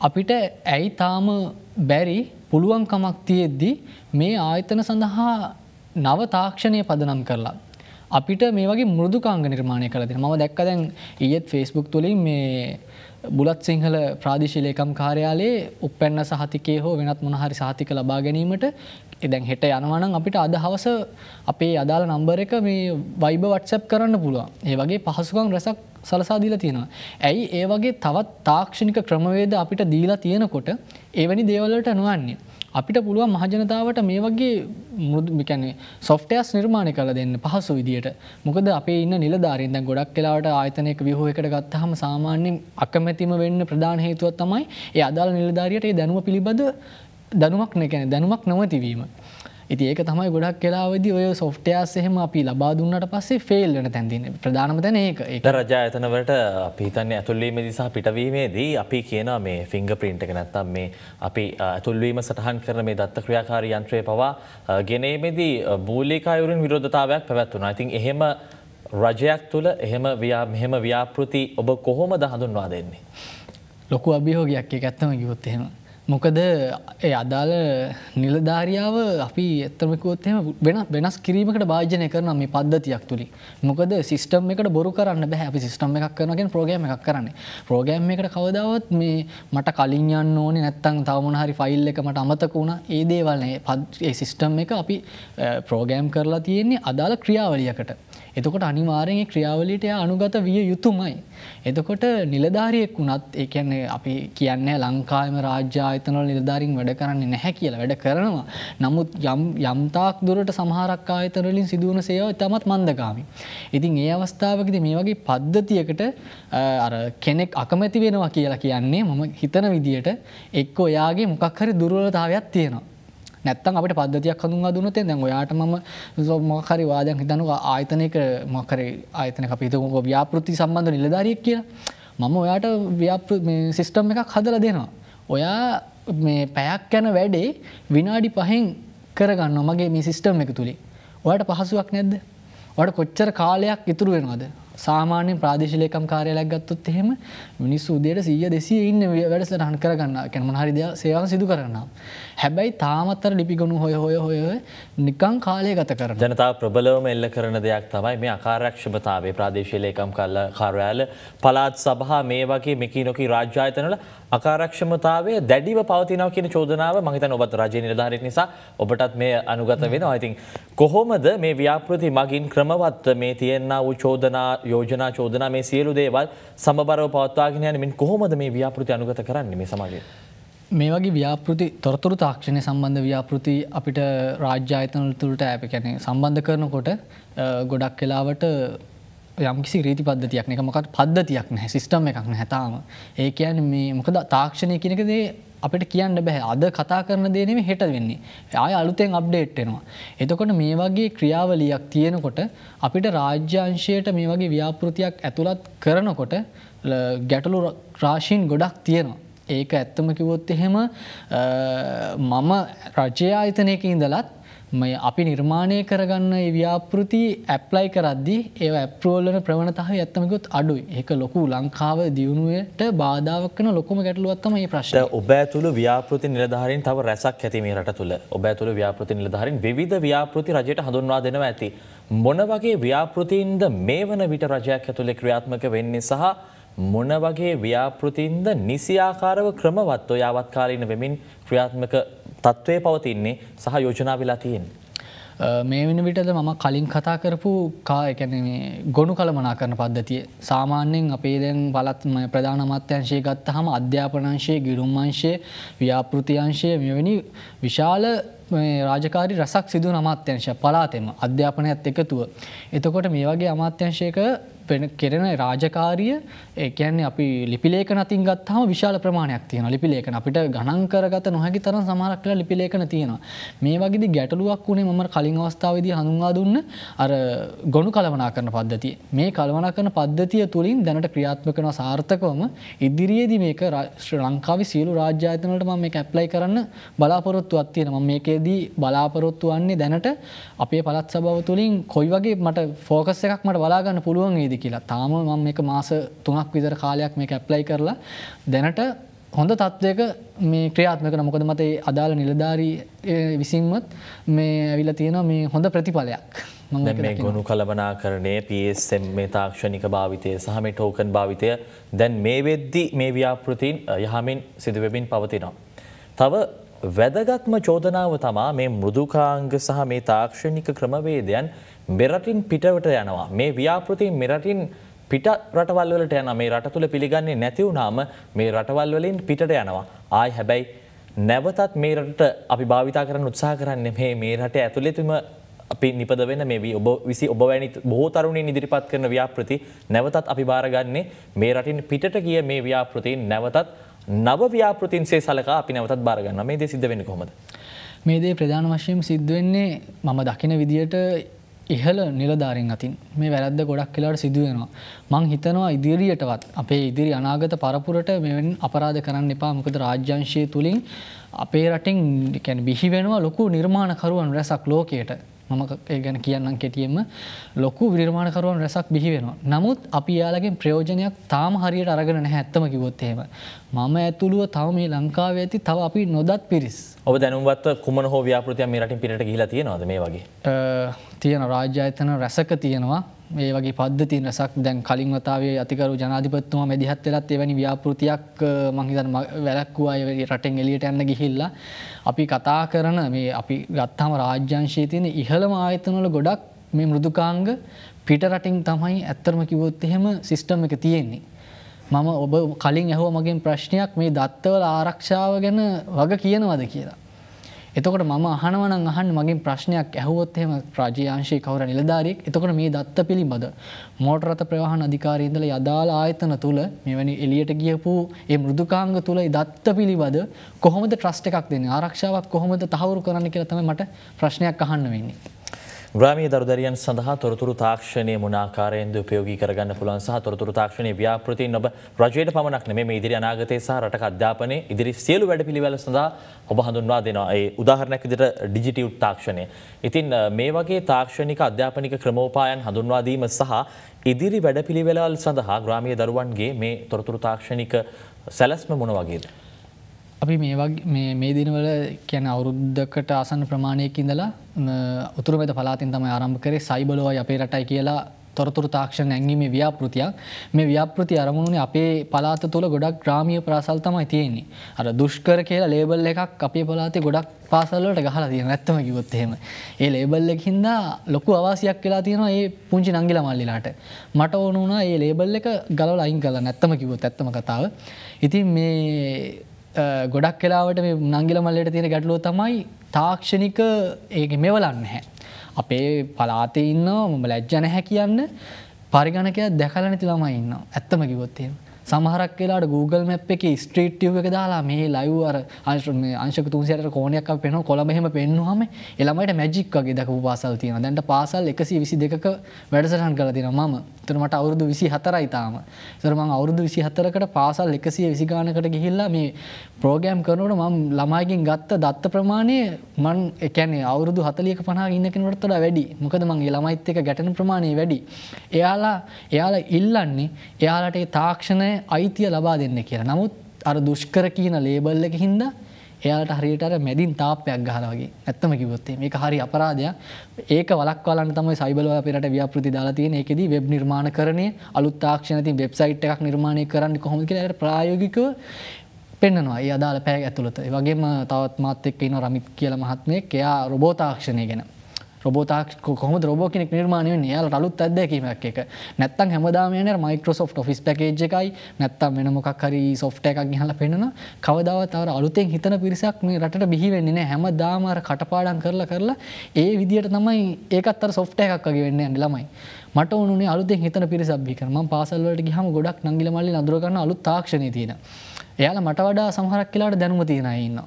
අපිට ඇයි තාම බැරි පුළුවන්කමක් තියෙද්දි මේ ආයතන සඳහා නව තාක්ෂණය පදනම් කරලා. අපිට මේ වගේ මෘදුකාංග නිර්මාණය කලතින ම දැක්ක දැන් ඒත් ෆෙස්බුක් තුළින් මේ බුලත් සිංහල ප්‍රාදිශීලේකම් කාර්යාලයේ උපැන්න සහතිකය හෝ වෙනත් මොනහරි සාතික ලබා ගැනීමට එදැන් හෙට යනවනම් අපිට අදහවස අපේ අදාළ නම්බර එක මේ වයිබ වටසැප් කරන්න පුළුවන් ඒ වගේ පහසුකම් රැසක් සලසාදීලා තියෙනවා. ඇයි ඒ වගේ තවත් තාක්ෂණික ක්‍රමවේද අපිට දීලා තියෙනකොට එවැනි දේවල්ලට අනුවන්නේ. අපිට පුළුවන් මහජනතාවට මේ වගේ මුදුමිකැනේ සොෆ්ටයස් නිර්මාණය කල දෙන්න පහසු විදියට මොකද අපේ ඉන්න නිලධාරින්ද ගොඩක් කලාට ආයතනයක විහෝයකට ගත්තහම සාමාන්‍යෙන් අකමැතිම වෙන්න ප්‍රධාන හේතුවත් තමයි ඒ අදාළ නිලධාරියට දැනුම පිළිබඳ දැනුමක් නැකැන දැනුමක් නොමතිවීම. ඉති ඒක තමයි ගොඩක් කෙලාවද ඔය සොෆ්ටයාස් එහෙම අපි ලබා දුන්නට පස්සේ ෆෙල් වන තැන්තින ප්‍රධානම තැන ඒක ඒක රජායතනවට පිහිතන්නේ ඇතුල්ලීමේදී සහ පිටවීමේදී අපි කියන මේ ෆිංග ප්‍රින්ට් එක නැත්තම් මේ අපි ඇතුල්වීම සටහන් කරන මේ දත්ත ක්‍රියාකාරී යන්ත්‍රය පවා ගෙනීමේදී මූලිකායුරින් විරෝධතාවයක් පැවැත්වුණා. ඉතින් එහෙම රජයක් තුළ එහෙම මෙහෙම ව්‍යාපෘති ඔබ කොහොමද හඳුන්වා දෙන්නේ. ලොකු අභියෝගයක් එක ඇත්තම කිවොත් එහෙම. මොකද ඒ අදාළ නිලධාරියාව අපි එත්තමකුවත්ම වෙන වෙනස් කිරීමකට භාජනය කරන මේ පද්ධතියක් තුළි මොකද සිස්ටම් එකට බොරු කරන්න බැහ අපි සිස්ටම් එකක් කරනගෙන ප්‍රෝගෑම එකක් කරන්න. ප්‍රෝගෑම් එකට කවදාවත් මේ මට කලින් යන්න ඕන නැත්තං තවමනහරි ෆයිල් එක මට අමතක වුණ. ඒ දේවල්නේ පත් සිස්ටම් එක අපි ප්‍රෝගෑම් කරලා තියෙන්නේ අදාළ ක්‍රියාවලියකට. එතකොට අනිවාරයෙන් ක්‍රියාවලියට අනුගත විය යුතුමයි. එතකොට නිලධාරියෙක් වුණත් ඒකන්නේ අපි කියන්නේ ලංකාම රාජ්‍යායතනවල නිලධාරින් වැඩ කරන්නේ නැහැ කියලා වැඩ කරනවා. නමුත් යම් යම්තාක් දුරට සමහරක් ආයතනවලින් සිදුවන සේව තමත් මන්දගාමි. ඉතින් ඒ අවස්ථාවකද මේ වගේ පද්ධතියකට අර කෙනෙක් අකමැති වෙනවා කියලා කියන්නේ මම හිතන විදියට එක්ක ඔයාගේ මොකක් හරි දුර්වලතාවයක් තියෙනවා. නැත්තම් අපිට පද්ධතියක් හඳුන්වා දුන්නොත් දැන් ඔයාට මම මොකක් හරි වාදයක් හිතනවා ආයතනයක මොකක් හරි ආයතනයක අපි හිතමුකෝ ව්‍යාපෘති සම්බන්ධ නිලධාරියෙක් කියලා. මම ඔයාට ව්‍යාපෘ සිස්ටම් එකක් හදලා දෙනවා. ඔයා මේ පැයක් යන වැඩේ විනාඩි පහෙන් කරගන්න මගේ මේ සිස්ටම් එක තුළින්. ඔයාට පහසුවක් නැද්ද? ඔයාට කොච්චර කාලයක් ඉතුරු වෙනවද? සාමාන්‍ය ප්‍රාදේශලයකම් කාරයලක් ගත්තොත් එහෙම මිනිස් උදයට සීය දෙසිය ඉන්න වැඩසට හන් කරගන්න කැනම හරි සේවන සිදු කරන්න. හැබැයි තාමත්තර ලිපිගොුණු හොය හොය හොය නිකං කාලය ගත කර ජනතාව ප්‍රබලවම එල්ල කරන දෙයක් තමයි මේ අකාරක්ෂපතාවේ ප්‍රාදේශලයකම් කල්ල කාරයාල පලාත් සබහා මේ වගේ මෙකි නොකි රාජ්‍යායතනල අකාරක්ෂමතාවේ දැඩිව පවතිනව කියන චෝදනාව මහිතන ඔබත් රජය නිලධාරත් නිසා ඔබටත් මේ අනුගත වෙන ඉතින් කොහොමද මේ ව්‍යාපෘති මගින් ක්‍රමවත් මේ තියෙන්න්න වූ චෝදනා යෝජනා චෝදනා මේ සියලු දේවල් සමබරව පවත්වාගෙන යනමින් කොහොමද මේ ව්‍යාපෘති අනුගත කරන්න මේ සමගේ. මේ වගේ ව්‍යාපෘති තොරතුරු තාක්ෂණය සම්බන්ධ ව්‍යාපෘති අපිට රාජ්‍යායතනල තුළට ඇප කැනෙ සම්බන්ධ කරනකොට ගොඩක් කලාවට යම්කිසි රීති පද්ධතියක් එක මොකට පද්ධතියක් නැහැ සිිස්ටම් එකක් හැතාම. ඒ කියන මේ මොකද තාක්ෂණය කෙනෙකදේ අපිට කියන්න බැහැ අද කතා කරන දේනෙම හෙට වෙන්නේ. ආය අලුතෙන් අප්ඩේට්ටෙනවා. එතකොට මේ වගේ ක්‍රියාවලියක් තියෙනකොට අපිට රාජ්‍යංශයට මේ වගේ ව්‍යාපෘතියක් ඇතුළත් කරනකොට ගැටලු රාශීන් ගොඩක් තියෙනවා. ඒක ඇත්තම කිවොත් එහෙම මම රජය ආයතනයක ඉඳලත් මේ අපි නිර්මාණය කරගන්න ව්‍යාපෘති ඇප්ලයි කරද්දි ඒ ඇප්‍රෝල්ලන ප්‍රවණතාව ඇත්තමකුත් අඩුයි. ඒක ලොකු ලංකාව දියුණුවට බාධාවක්න ලොකුම ගැටලුවත්තම මේ ප්‍රශ්න. ඔබ ඇතුළ ව්‍යාපෘති නිලධාරින් තව රැසක් ඇති මේ රට තුළ. ඔබ ඇතුළ ව්‍යාපෘති නිලධාරින් විධ ව්‍යාපෘති රජයට හඳුන්වා දෙනවා ඇති. මොන වගේ ව්‍යාපෘතින්ද මේ වන විට රජයක් ඇතුළෙ ක්‍රියාත්මක වෙන්නේ සහ මොන වගේ ව්‍යාපෘතින්ද නිසියාකාරව ක්‍රමවත් ඔයාවත්කාලීන වෙමින් ක්‍රියාත්මක තත්ත්වය පවතින්නේ සහ යෝජනා වෙලා තියෙන්. මේ වෙන විටද මම කලින් කතා කරපු කා එකැන ගොුණු කළමනා කරන පද්ධතිය සාමාන්‍යයෙන් අපේ දැන් පලත්ම ප්‍රධාන අමාත්‍යංශය ගත්ත හම අධ්‍යාපනංශය ගිරුම්වංශය ව්‍යාපෘතියංශය මෙවැනි විශාල රාජකාරි රසක් සිදු අමාත්‍යංශ පලාතෙම අධ්‍යාපනයත් එකතුව. එතකොට මේ වගේ අමාත්‍යංශයක කෙරෙන රාජකාරිය ඒකන්නේ අපි ලිපිලේක නතින් ගත්හම විශාල ප්‍රමාණයක් තියෙන ලිපිලේකන අපිට ගණන් කරගත නොහැකි තරම් සමහරක් වෙලා ලිපිලේකන තියෙනවා. මේ වගේදී ගැටලුවක් වුණේ මම කලින් අවස්ථාවේදී හඳුන්වා දුන්න අර ගොනු කළමනා කරන පද්ධතිය. මේ කළමනා කරන පද්ධතිය තුළින් දැනට ක්‍රියාත්මක කරන සාර්ථකවම ඉදිරියේදී මේක ශ්‍රී ලංකාවේ සියලු රාජ්‍ය ආයතන වලට මම මේක ඇප්ලයි කරන්න බලාපොරොත්තුවක් තියෙනවා. මම මේකේදී බලාපොරොත්තු වන්නේ දැනට අපේ පළත් සභාව තුළින් කොයි වගේ මට ෆෝකස් එකක් මට බලාගන්න පුළුවන් වේද කියලා. තාම මම මේක මාස තුනක් විතර කාලයක් මේක ඇප්ලයි කරලා දැනට හොඳ තත්ත්වයක මේ ක්‍රියාත්මක මොකද මත අදාළ නිලධාරී විසින්මත් මේ ඇවිල තියෙන මේ හොඳ ප්‍රතිඵලයක්. මේ ගොුණු කළබනා කරණය පSම් මේ තාක්ෂණික භාවිතය සහ මේ ටෝකන් භාවිතය දැන් මේ වෙද්දි මේ ව්‍යාපෘතින් යහමින් සිදුවබින් පවතිනවා. තව වැදගත්ම චෝදනාව තමා මේ මෘදුකාංග සහ මේ තාක්ෂණික ක්‍රමවේදයන් මෙරටින් පිටවට යනවා. මේ ව්‍යාපෘතින් මෙරටින් පිට රටවල්වලට යන මේ රට තුළ පිළිගන්නේ නැතිවුනාම මේ රටවල් වලින් පිටට යනවා. ආය හැබැයි නැවතත් මේ රට අපි භාවිතා කරන්න උත්සා කරන්න මේ මේ රට ඇතුළෙතුම අපි නිපද වෙන මේ ඔබ විසි ඔබ වැනි බොහෝ තරුණින් ඉදිරිපත් කරන ව්‍යාපෘති නැවතත් අපි භාරගන්නේ මේ රටින් පිටට ගිය මේ ව්‍යාපෘතින් නැවතත් නව ව්‍යාපෘතින්සේ සලකා අපි නැවතත් භාරගන්න මේ දේ සිද්ධ වෙන කොහොමද මේ දේ ප්‍රධාන වශයෙන් සිද්ධ වෙන්නේ මම දකින විදියට ඉහල නිලධාරින් අතින් මේ වැරද්ද ගොඩක් කියලාට සිදුවෙනවා. මං හිතනවා ඉදිරියටවත් අපේ ඉදිරි අනාගත පරපුරට මෙවන් අපරාධ කරන්න එපා මොකද රාජ්‍යංශය තුළින් අපේ රටින් බිහි වෙනවා ලොකු නිර්මාණකරුවන් රැසක් ලෝකයට මම ඒ ගැන කියන්නම් කෙටියෙන්ම ලොකු විර්මාණකරුවන් රැසක් බිහි වෙනවා. නමුත් අපි යාලගේ ප්‍රයෝජනයක් තාම හරියට අරගෙන නැහැ ඇත්තම කිවොත් එහෙම. මම ඇතුළුව තව මේ ලංකාව ඇති තව අපි නොදත් පිරිස්. ඔබ දැනුවත් කුමන හෝ ව්‍යාපෘතිය මේ රටින් පිට ගිහිලා තියෙනවද මේ වගේ? තියෙන රාජ්‍යායතන රැසක තියෙනවා. මේ වගේ පද්ධතින් රසක් දැන් කලින් වතාවේ අතිකරු ජනාධිපත්තුමා මැදිහත් වෙලත් එවැනි ව්‍යාපෘතියක් මහිතන් වැලක්වූ අය රටෙන් එලියට යන්න ගිහිල්ලා අපි කතා කරන මේ අපි ගත්තාම රාජ්‍යංශය තියෙන ඉහළම ආයතනවල ගොඩක් මේ මෘදුකාංග පිට රටින් තමයි ඇත්තරම කිවොත් එහෙම සිස්ටම් එක තියෙන්නේ. මම ඔබ කලින් ඇහෝ මගින් ප්‍රශ්නයක් මේ දත්තවල ආරක්ෂාව ගැන වග කියනවද කියලා. එතකොට මම අහනවන අහන් මගින් ප්‍රශ්නයක් ඇහුවොත් එම ප්‍රජාංශය කවර නිලධාරයෙක් එතකොට මේ දත්ත පිළිබඳ මෝටරත ප්‍රවාහන අධිකාරීන්දල යදාල ආයතන තුළ මෙවැනි එලියට ගියපු ඒ මෘදුකාංග තුළ දත්ත පිළිබඳ කොහොමද ට්‍රස්ට එකක් දෙන්න ආරක්ෂාවක් කොහොමද තහවුරු කරන්න කියලා තම මට ප්‍රශ්නයක් අහන්න වෙන්නේ. ග්‍රාමී දරුදරියන් සඳහා තොරතුරු තාක්ෂණය මුණනාකාරයෙන්ද උපයෝගී කරගන්න පුළුවන් සහ තොරතුරු තාක්ෂණය ව්‍යාපෘතින් ඔබ රජයට පමණක් නෙමේ මේ ඉදිරි අනාගතය සහ රටක අධ්‍යාපනය ඉදිරි සියලු වැඩපිළිවෙල සඳහා ඔබ හඳුන්වා දෙනවා ඒ උදාහරණයක් විදිහට ඩිජිටිව් තාක්ෂණය. ඉතින් මේ වගේ තාක්ෂණික අධ්‍යාපනික ක්‍රමෝපායන් හඳුන්වා දීම සහ ඉදිරි වැඩපිළිවෙළවල් සඳහා ග්‍රාමීය දරුවන්ගේ මේ තොරතුරු තාක්ෂණික සැලැස්ම මොන වගේද? අපි මේ වගේ මේ දිනවල කියන අවුරුද්ධකට ආසන්න ප්‍රමාණයක ඉඳලා උතුර මෙත පලාතින් තමයි ආරම්භ කරේ. සයිබලෝයි අපේ රටයි කියලා තොරතුරු තාක්ෂණ ඇංගීමේ ව්‍යාපෘතියක්. මේ ව්‍යාපෘති අරමුණුනේ අපේ පලාත තුළ ගොඩක් ග්‍රාමිය ප්‍රසල් තමයි තියෙන්නේ. අර දුෂ්කර කියලා ලේබල් එකක් අපේ පලාතේ ගොඩක් පාසල්ලට ගහලා තියෙන ඇත්තම කිවොත් එහෙම. ඒ ලේබල් එකහින්දා ලොකු අවාසියක් වෙලා තියෙනවා ඒ පුංචි නංගිල මල්ලිලාට. මට ඕන වුණා ඒ ලේබල් එක ගලවල අයින් කරලා. නැත්තම කිවොත් ඇත්තම කතාව. ඉතින් මේ ගොඩක් කලාවට මේ නංගිල මල්ලට තියෙන ගැටලෝ තමයි තාක්ෂණික ඒක මෙවලන්න හැ. අපේ පලාත ඉන්න මම ලැජ්ජ නැහැ කියන්න පරිගණකයක් දැකල නැති ළමයි ඉන්න ඇත්තම කිවොත්තේම. සමහරක් වෙලාට Google මැප් එක ස්ට්‍රීට්ියව එක දාලා මේ ලයිව් අර අංශක තුන්සියට කෝනයක් පෙන කොළඹහෙම පෙන්නුහම එළමට මැජික් වගේ දකපු පාසල් තියෙන දැන්ට පාසල් එකසි විසි දෙක වැඩසටන් කල තින ම තුනමට අවුරුදු විසි හතරයි තාම සරම අවුරුදු විසි හතරකට පාසල් එකසිය විසිගානකට ගිහිල්ලා මේ ප්‍රෝගෑම් කරනට මම ළමයිකින් ගත්ත දත්ත ප්‍රමාණය මන් එකැනේ අවුරුදු හතලියක පනා ඉන්නකනවටට වැඩි මොකද මගේ ළමයිත් එක ගැටන ප්‍රමාණය වැඩි. එයාලා එයාලා ඉල්ලන්නේ එයාලට තාක්ෂණය අයිතිය ලබා දෙන්න කියලා. නමුත් අර දුෂ්කර කියන ලේබල්ල එක හින්දා එයාට හරියට මැදින් තාපයක් ගහලගේ ඇත්තම කිවොත්තේ මේක හරි අපරාධයක්. ඒක වලක්වාලන්න තමයි සයිබලව පෙරට ව්‍යාපෘති දාලා තියෙන එකදී වෙබ් නිර්මාණ කරණය අලුත් තාක්ෂණති වෙබ්සයිට් එකක් නිර්මාණය කරන්න කොහොම කියලට ප්‍රායෝගිකව පෙන්න්නවා. ඒ අදාළ පෑ ඇතුළත. වගේම තවත් මාත් එක්ක ඉන රමිත් කියල මහත්මය එයා රොබෝතාක්ෂණය ගැන. රොබෝතාක් කොහොම රොබෝ කෙනෙක් නිර්මාණය යාල අලුත් අත්දැකීමක් එක. නැත්තන් හැමදාමයන මයිකෝසෝ් ෆිස් පැකේජ් එකයි. නැත්තම් වෙන මොකක් හරි සොෆ්ට එකක් හල පෙනෙන කවදාවතවර අලුතෙන් හිතන පිරිසක් මේ රට බිහිවෙන්නේ නෑ හැම දාමර කටපාඩන් කරලා කරලා ඒ විදියට තමයි ඒකත්තර සොෆ්ට එකක් වගේ වෙන්න ඇන්න ළමයි. මට ඕනේ අලුතෙන් හිතන පිරිසක් කරම පාසල්වලට ගහම ගොඩක් නංගිල මල්ලි අඳුරගන්න අලුත් තාක්ෂණය තියෙන. එයාල මට වඩා සමහරක් කියලාට දැනුම තියෙන ඉන්න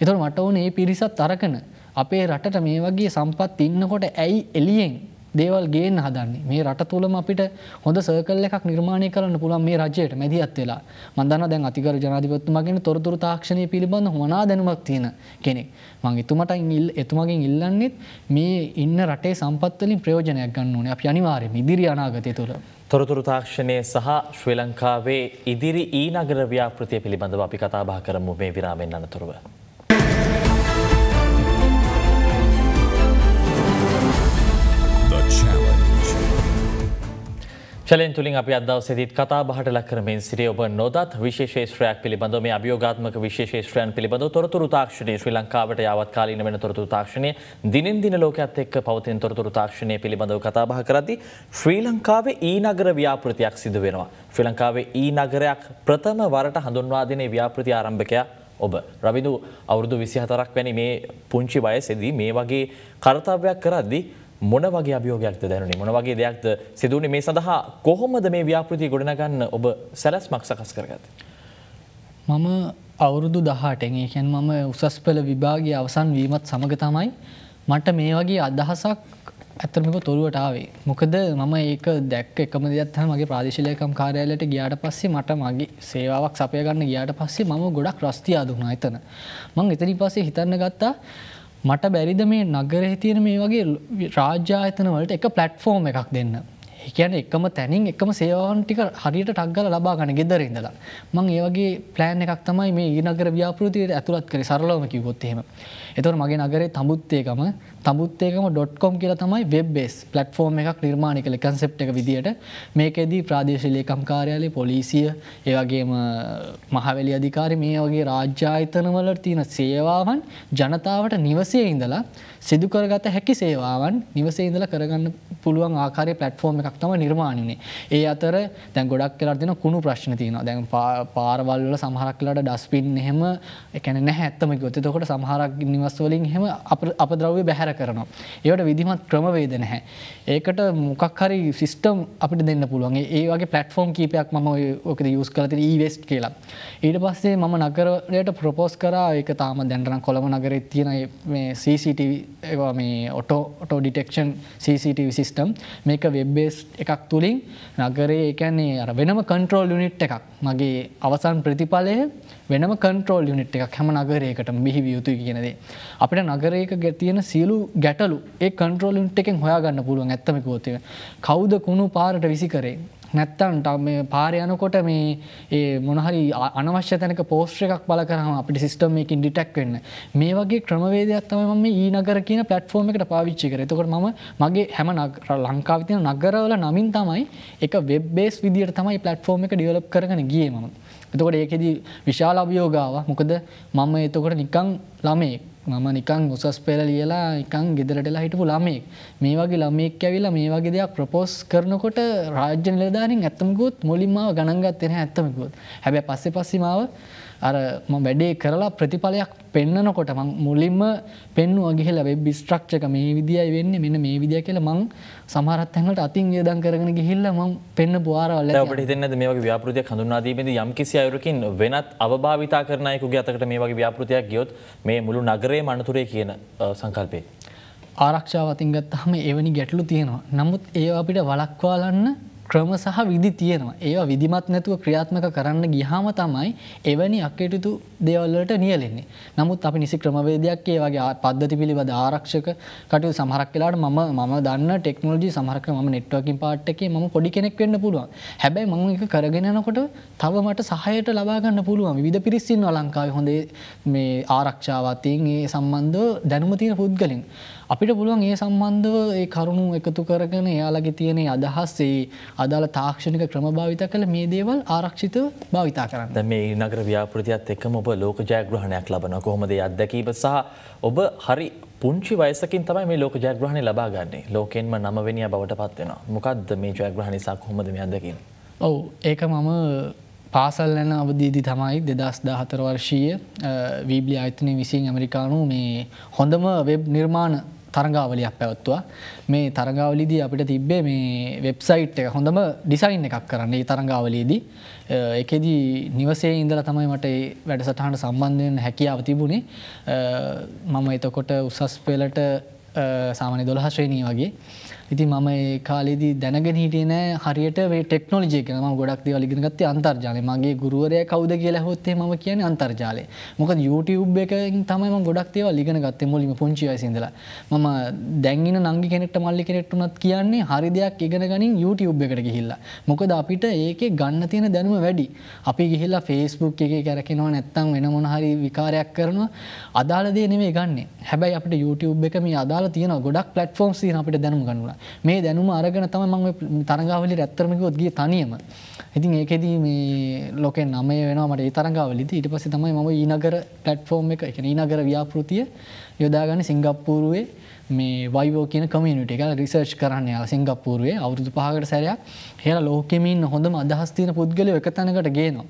එතුර මට ඕන ඒ පිරිසත් අරකන අපේ රටට මේ වගේ සම්පත් ඉන්නකොට ඇයි එලියෙන් දේවල් ගේන්න හදන්නේ මේ රට තුළම අපිට හොඳ සර්කල් එකක් නිර්මාණය කරන්න පුළන් මේ රජයට මැදිහත් වෙලා මන්දන්න දැන් අතිකර ජනාධිපත්තුමගෙන තොරතුරු තාක්ෂණය පිළිබඳ හොනා දැනුමක් තියෙන කෙනෙක් මං එතුමට ඉල් එතුමගින් ඉල්ලන්නෙත් මේ ඉන්න රටේ සම්පත්වලින් ප්‍රයෝජනයක් ගන්න ඕනේ අප අනිවාරය ඉදිරි අනාගතය තුළ. තොරතුරු තාක්ෂණය සහ ශ්‍රී ලංකාවේ ඉදිරි ඊනගර ව්‍යාපෘතිය පිළිබඳව අපි කතාබා කරමු මේ විරාමෙන් අනතුරුව. චලෙන් තුළින් අපි අදවසෙදිත් කතා බහට ලක්කරමින් සිරිය ඔබ නොදත් විශේෂේත්‍රයක් පිළිබඳ මේ අභියෝගාත්මක විශේෂේත්‍රයන් පිළිබඳ තොරතුරු තාක්ෂණය ශ්‍රී ලංකාවට යවත් කාලීන වෙන තොරතුරු තාක්ෂණය දිනින් දින ලෝකත් එක්ක පවතින තොරතුරු තාක්ෂණය පිළිබඳව කතා බහ කරදි ශ්‍රී ලංකාවේ ඊනගර ව්‍යාපෘතියක් සිදු වෙනවා. ශ්‍රී ලංකාවේ ඊ නගරයක් ප්‍රථම වරට හඳුන්වාදනය ව්‍යාපෘති ආරම්භකයා ඔබ රවිදු අවුරුදු විසිහතරක් වැනි මේ පුංචි වයසෙදී මේ වගේ කරතවයක් කරද්දි මොන වගේ අභියෝගයක්ද දැනුනේ? මොන වගේ දෙයක්ද සිදුවනේ? මේ සඳහා කොහොමද මේ ව්‍යාපෘති ගොඩනගන්න ඔබ සැලස්මක් සකස් කරගත. මම අවුරුදු දහටෙන් ඒකැන් මම උසස් පෙළ විභාගය අවසන් වීමත් සමඟ තමයි මට මේ වගේ අදහසක් ඇතරමික තොරුවටාවේ මොකද මම ඒක දැක් එකම දෙයක්ත් මගේ ප්‍රාදේශලයකම් කාරයාලට ගියාට පස්සේ මට මගේ සේවාවක් සපයගන්න ගියාට පස්සේ මම ගොඩක් රස්තිය අදුනා එතන. මං එතනි පස්සේ හිතන්න ගත්තා මට බැරිද මේ නගර තියෙන මේ වගේ රාජ්‍යායතන වලට එක පලට්ෆෝර්ම් එකක් දෙන්න. එකන එකම තැනින් එකම සේවාන් ටික හරියට ටක්ගල ලබා ගන ගෙදර ඉඳලා. මං ඒවගේ ප්ලෑන් එකක් තමයි මේ ඊනගර ව්‍යාපෘතියට ඇතුළත් කර. සරලෝම කිවොත්තේම එතවට මගේ නගරේ තමුත්තේකම තමුත්තේකම ඩොට්කොම් කියල තමයි වෙබ්බෙස් පලටෆෝර්ම් එකක් නිර්මාණය කළ කන්සෙප් එක විදිට මේකෙදී ප්‍රාදේශලේකම් කාර්යාලය පොලිසිය ඒවගේම මහවැලි අධිකාරි මේ වගේ රාජ්‍යායතනවල තියෙන සේවාවන් ජනතාවට නිවසේ ඉඳලා සිදුකරගත හැකි සේවාවන් නිවසේ ඉඳලා කරගන්න පුළුවන් ආකාරය පලටෆෝර්ම් එකක් තම නිර්මාණයනේ ඒ අතර දැන් ගොඩක් කලර්තින කුණු ප්‍රශ්න තියන දැන් පාරවල්ල සමහරක්ලට ඩස්පින් එහෙම එකැන නැහැ ඇත්තම ගොත තකොට සමහරක් නිවස්වලින් හෙම අප ද්‍රව්‍ය බැහැර කරනවා. ඒවට විදිමත් ක්‍රමවේද නැහැ. ඒකට මොකක් හරි සිිස්ටම් අපිට දෙන්න පුළුවන් ඒ වගේ පලටෆෝම් කීපයක් ම ඕකද යස් කලත ඊවෙස්ට් කියලා. ඊට පස්සේ මම නගරයට ප්‍රපෝස් කරා එක තාම දැන්ටන කොළම නගරත් තියෙන CCTV මේ auto auto detection CCTV system මේක වෙබ්බේස් එකක් තුළින් නගරේ එකන්නේ අර වෙනම කන්ට්‍රෝල් යුනිට් එකක් මගේ අවසන් ප්‍රතිඵලය වෙනම කන්ට්‍රෝල් යුනිට් එකක් හැම නගරයකට බිහි යුතු කියනදේ. අපිට නගරයක ගැතියෙන සියලු ගැටලු ඒ කන්ට්‍රෝල් යුනිට් එකෙන් හොයාගන්න පුළුවන් ඇත්තමකෝතිව. කවුද කුණු පාරට විසි කරේ. නැත්තන්ට මේ පාරයනකොට මේ ඒ මොනහරි අනවශ්‍ය තැනක පෝස්්‍ර එකක් බල කරම අපිට සිස්ටම් එකින් ඩිටක් වෙන්න මේ වගේ ක්‍රමවේදයක් තම ම ඒ නගර කියන පලට්ෆෝර්ම එකට පාවිච්චි කර තකොට ම මගේ හැම ලංකාවිතින නගරවල නමින් තමයි එක වෙබ්බේස් විදිට තමයි පලට්ෆෝර්ම එක ඩියලප් කරන ගියම එතකොට ඒකෙදී විශාල අභියෝගාව මොකද මම එතකොට නිකං ළමෙක් මම නිකං උසස් පෙර ලියලා එකං ගෙදරටලා හිටපු ළමෙක් මේ වගේ ළමෙක් ඇවිලා මේ වගේ දෙයක් ප්‍රපෝස් කරනකොට රාජ්‍ය නිලධාරින් ඇත්තමකුත් මුලින්මාව ගණන්ගත්තෙන ඇත්තමකුත් හැබැ පස්සෙ පස්සිමාව අර වැඩේ කරලා ප්‍රතිඵලයක් පෙන්නනකොට මං මුලින්ම පෙන්නු අගිහල වෙබ් ස්ට්‍රක්ෂක මේ විදියි වෙන්න මෙන්න මේ විදිිය කියල මං සමහරත් ඇහට අතින් යදන් කරගෙන ගිහිල්ල ම පෙන්න්න පුවාරවල ඔට හිතන්න මේ වගේ ව්‍යාපෘතිය හඳුනාදීමද යම් කිසි අයුරකින් වෙනත් අවභාවිතා කරනයකු අතකට මේ වගේ ව්‍යාපෘතියක් ගියොත් මේ මුළු නගරේ මනතුරේ කියන සංකල්පේ. ආරක්ෂාවතින් ගත්තහම එවැනි ගැටලු තියෙනවා. නමුත් ඒ අපිට වලක්වාලන්න ක්‍රම සහ විදි තියෙනවා. ඒවා විදිමත් නැතුව ක්‍රියාත්මක කරන්න ගිහාම තමයි එවැනි අක්කෙටතු දේවල්ලට නියලෙන්නේ. නමුත් අපි නිසි ක්‍රමවේදයක් ඒ වගේ පද්ධති පිළිබඳ ආරක්ෂක කටයු සමහරක් කලාට ම ම දන්න ටෙක්නෝජි සමහරක ම නෙට්වකින් පාට්ක ම පොඩි කෙනෙක් වෙන්න පුළුවන්. හැබැයි මං එක කරගෙනනකොට තව මට සහයට ලබාගන්න පුළුවන්. විධ පිරිසින් ලංකාව හොඳේ මේ ආරක්ෂාවතින් ඒ සම්බන්ධ දැනුමතියන පුද්ගලින් අපිට පුළුවන් ඒ සම්බන්ධව ඒ කරුණු එකතු කරගෙන එයාලගේ තියෙන අදහස්සේ අදාළ තාක්ෂණික ක්‍රම භාවිත කළ මේ දේවල් ආරක්ෂිත භාවිතා කරන්න. මේ නගර ව්‍යාපෘතියත් එක්කම ඔබ ලෝක ජයග්‍රහණයක් ලබන කොහොමද අත්දැකීම සහ ඔබ හරි පුංචි වයසකින් තමයි මේ ලෝක ජයග්‍රහණය ලබා ගන්නේ. ලෝකෙන්ම නමවෙනිය බවට පත්වෙන මොකක්ද මේ ජයග්‍රහණනිසා කොහොමද මේ අදකින්. ඔව් ඒක මම පාසල් යන අවදීදි තමයි දෙදස් දාහතර වර්ෂීය වීබලි අයිතනය විසින් ඇමරිකානු මේ හොඳම වෙබ් නිර්මාණ තරගාවලියක් පැවත්වා මේ තරගාවලිදී අපිට තිබ්බේ මේ වෙබ්සයිට් එක හොඳම ඩිසයින් එකක් කරන්නේ. තරගාවලයේදී එකදී නිවසේ ඉඳල තමයි මට වැඩසටහට සම්බන්ධයෙන් හැකියාව තිබුණේ. මම එතකොට උසස් පෙලට සාමනය දොළහශ්‍රේණී වගේ. ඉති මම ඒ කාලෙදී දැනගෙන හිටිය නෑ හරියට මේ ටෙක්නෝජය කන ම ගොඩක් දේවලිගෙන ගත්තේ අන්තර්ජාලය මගේ ගුරුවරය කවුද කියලා හොත්තේ ම කියන අන්තර්ජාලය මොක YouTube එක තමයි ගොඩක් දේව ලිගෙන ගත්තේ මුලිම පුංචි වයසිදල මම දැන්ගෙන නංගි කෙනෙට මල්ලි කෙනෙට්ටුනත් කියන්නේ හරි දෙයක් ඉගෙන ගනින් YouTube එකට ගිහිල්ලා. මොකද අපිට ඒක ගන්න තියෙන දැනුම වැඩි. අපි ගිහිල්ලා ෆේස්බුක් එක කැරකෙනවා නැත්තම් වෙන මොනහරි විකාරයක් කරනවා. අදාලදේ නෙවේ ගන්න. හැබැයි අපට YouTube එක මේ අදාල තියෙන ගොඩක් පලටෆෝම් සින අපිට දැනුම් ගන්නවා මේ දැනුම අරගෙන තම මං තරගාවලි ඇත්තරමකොත් ගිය තනියම. ඉතින් ඒකෙදී මේ ලෝකෙ නමය වෙනමට ඒ තරගාවලිති ඊට පස්සේ තමයි මම ඊනගර පලට්ෆෝර්ම් එක එක ඊනගර ව්‍යාපෘතිය යොදාගන්න සිංගප්පූරුවේ මේ වයිවෝ කියන කමියනිට එක. රිසර්ච් කරන්න යාල සිංගප්පූරුවේ අවුරුදු පහකට සැරයක්. හෙල ලෝකෙමින් හොඳම අදහස්තින පුද්ගල එක තැනකට ගේනවා.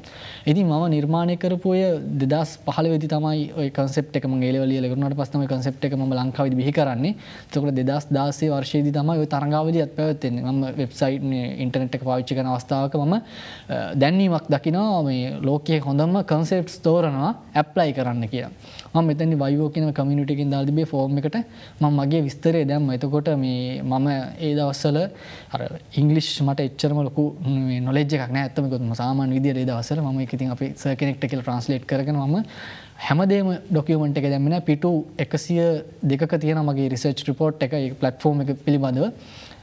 ඉතින් මම නිර්මාණය කරපුය දෙදස් පහල වෙදි තමයි කන්සෙප් එක ගේලවලිය ලකුණට පස්සම කන්සෙප් එක ම ලංකාවද බිහි කරන්නේ තකට දෙදස් දාසේ වර්ෂයේදී තමයි තරගාවද අත් පැවත්තෙන්නේ ම වෙබ්සයිට් ඉන්ටනෙට් එක පාවිච්චි කන අවස්ථාවක මම දැන්වීමක් දකිනවා මේ ලෝකයේ හොඳම කන්සෙප්ස් තෝරනවා ඇප්ලයි කරන්න කියලා. ම මෙතැනි වයිවෝ කියන කමියනිටකින් දාල්තිබේ ෆෝර්ම් එකට ම මගේ විස්තරය දැම් එතකොට මේ මම ඒ දවස්සල ඉංගලිෂ් මට එච්චරම ලොකු නොලෙජ් එකක් නෑ. ඇත්තමකොත්ම සාමාන් විදිර දවසල ම එකතින් අපි සර්කනෙක්ට කියල ට්‍රන්ස්ලේට් කරන ම හැමදේම ඩොකියමට එක දැමෙන පිටු එකසිය දෙක තියෙන මගේ රිසර්ච් රිපෝට් එක පලට්ෆෝර්ම් එක පිළිබඳව.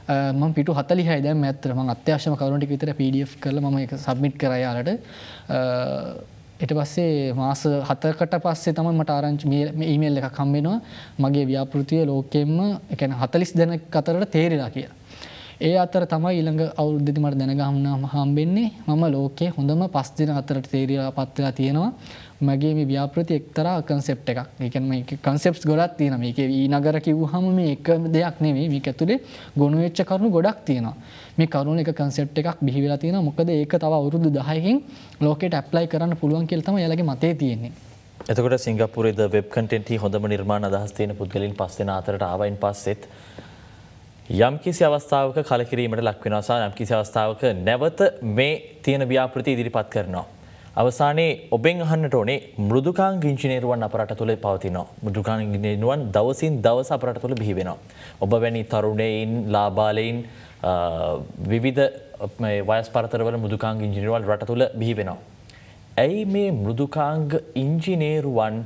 ම පිට හතලි හයිද ඇත්තර ම අත්‍යශම කරුණටි විතර පඩF කල ම එක සබ්මිට් කරයාලට එට පස්සේ මාස හතකට පස්සේ තම මට ආරංචි ඊමේල් එක කම්බෙනවා මගේ ව්‍යාපෘතිය ලෝකෙම්ම එකන හතලිස් දෙන අතරට තේරලා කිය. ඒ අතර තමයි ඊළඟ අවුද්ධති මට දැනගම්නා හම්බෙන්නේ. මම ලෝකයේ හොඳම පස් දින අතරට තේරලා පත්වෙලා තියෙනවා. මගේ මේ ව්‍යාපෘති එක්තරා කන්සෙප් එකක්. එකම කන්සෙප්ස් ගොඩක් තියෙන මේක ඊ නගර කිව්හම මේ එක දෙයක් නෙවේ මේ ඇතුළේ ගොුණුවෙච්ච කරුණු ගොඩක් තියෙනවා. මේ කරුණ එක කන්සෙප් එකක් බිහිවෙලා තියෙන මොකද ඒක තව අවුරුදු දහයකින් ලෝකෙට ඇප්ලයි කරන්න පුළුවන් කියල්තම යාලගේ මතේ තියෙන්නේ. එතකට සිංගපුරේද වෙබ් කටෙන්ටි හොඳම නිර්මාණ අදහස් තියෙන පුද්ගලින් පස්සෙන අතරට ආවයින් පස්සෙත් යම් කිසි අවස්ථාවක කලකිරීමට ලක්වෙනසා යම් කිසි අවස්ථාවක නැවත මේ තියෙන ව්‍යාපෘති ඉදිරිපත් කරනවා. අවසානයේ ඔබෙන් අහන්නට ඕනේ මෘදුකාං ගිංචිනේරුවන් අපරට තුළ පවතිනවා. මෘදුකාංගිනේනුවන් දවසින් දවස අපරට තුළ බිහිවෙනවා. ඔබ වැනි තරුණයින් ලාබාලයින් විවිධ වයස් පරතරවල මුදුකාංග ඉංජිනරවල් රට තුළ බිහිවෙනවා. ඇයි මේ මෘදුකාංග ඉංජිනේරුවන්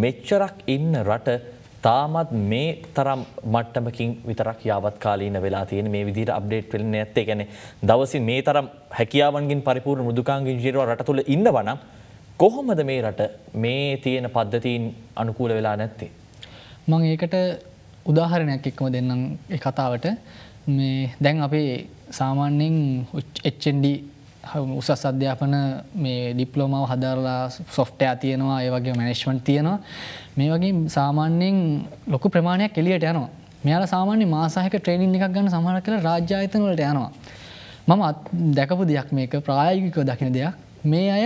මෙච්චරක් ඉන්න රට තාමත් මේ තරම් මට්ටමකින් විතරක් යාවත් කාලීන වෙලා තියෙන මේ විදිහට අප්ඩේට් වෙන්නේ නැත්තේ. කියන්නේ දවසින් මේ තරම් හැකියාවන්ගෙන් පරිපූර්ණ මෘදුකාංග ඉංජිනේරුවා රට තුල ඉන්නවනම් කොහොමද මේ රට මේ තියෙන පද්ධතීන් අනුකූල වෙලා නැත්තේ? මම ඒකට උදාහරණයක් එක්කම දෙන්නම් ඒ කතාවට. මේ දැන් අපේ සාමාන්‍යයෙන් HND උසස් අධ්‍යාපන මේ ඩිප්ලෝමාව හදාරලා සොෆ්ටයා තියෙනවා ඒ වගේ මැනේශ්මන්් තියෙනවා. මේ වගේ සාමාන්‍යයෙන් ලොකු ප්‍රමාණයක් එලියට යනවා. මෙයාල සාමාන්‍ය මාසාහක ට්‍රේනින් එකක් ගන්න සමහර කළ රාජ්‍යායතනවලට යනවා. මම දැකපු දෙයක් මේක ප්‍රායෝගිකව දකින දෙයක්. මේ අය